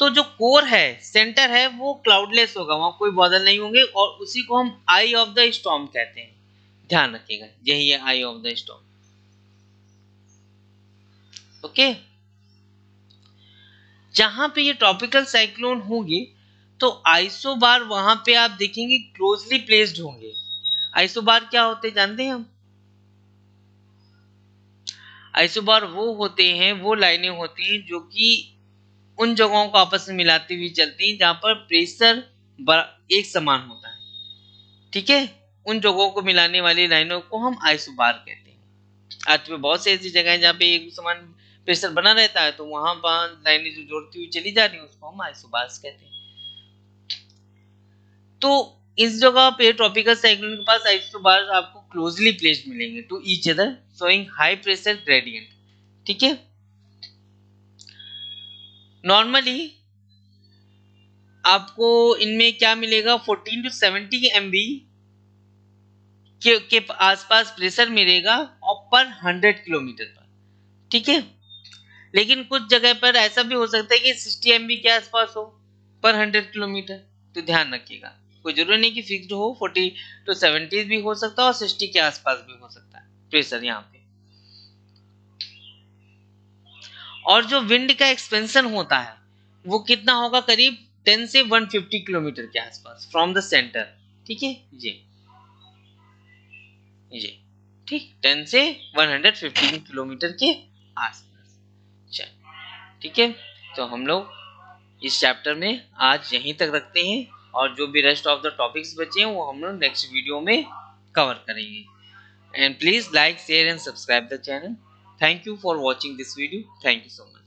तो जो कोर है सेंटर है, वो क्लाउडलेस होगा, वहाँ कोई बादल नहीं होंगे और उसी को हम आई ऑफ़ द स्टॉम कहते हैं। ध्यान रखिएगा, यही है eye of the storm okay जहाँ पे ये ट्रॉपिकल साइक्लोन होंगे तो आइसोबार वहाँ पे आप देखेंगे क्लोजली प्लेस्ड होंगे। आइसोबार क्या होते जानते हैं हम? आइसोबार वो होते हैं, वो लाइनें होती हैं जो कि उन जगहों को आपस में मिलाती हुई चलती हैं जहाँ पर प्रेशर एक समान होता है। ठीक है? उन जगहों को मिलाने वाली लाइनों को हम आइसोबार कहते हैं। आज में बहुत सी ऐसी जगह है जहाँ पे एक समान प्रेशर बना रहता है तो वहाँ पर लाइनें जो जोड़ती हुई चली जा रही है, उसको हम आइसोबार्स कहते हैं। तो इस जगह पे ट्रॉपिकल साइक्लोन के पास आइसोबार्स आपको क्लोजली प्लेस्ड मिलेंगे to each other showing high pressure gradient ठीक है? नॉर्मली आपको इनमें क्या मिलेगा? 14 टू 70 एम के, के आसपास प्रेशर मिलेगा और पर 100 किलोमीटर पर। ठीक है? लेकिन कुछ जगह पर ऐसा भी हो सकता है कि 60 एम के आसपास हो पर 100 किलोमीटर तो ध्यान रखिएगा। कोई ज़रूरी नहीं कि फिक्स्ड हो 40 टू 70 भी हो सकता है और 60 के आसपास भी हो सकता है। प्रेशर यहाँ पे। और जो विंड का एक्सपेंशन होता है, वो कितना होगा करीब 10 से 150 किलोमीटर के आसपास फ्रॉम द सेंटर ठीक है? जी। जी। ठीक? 10 से 115 किलोमीटर के आसपास। चल। ठीक है? तो हम लोग इस चैप्टर में आज यहीं तक रखते हैं। और जो भी रेस्ट ऑफ़ द टॉपिक्स बचे हैं, वो हम लोग नेक्स्ट वीडियो में कवर करेंगे। And please like share and subscribe the channel thank you for watching this video thank you so much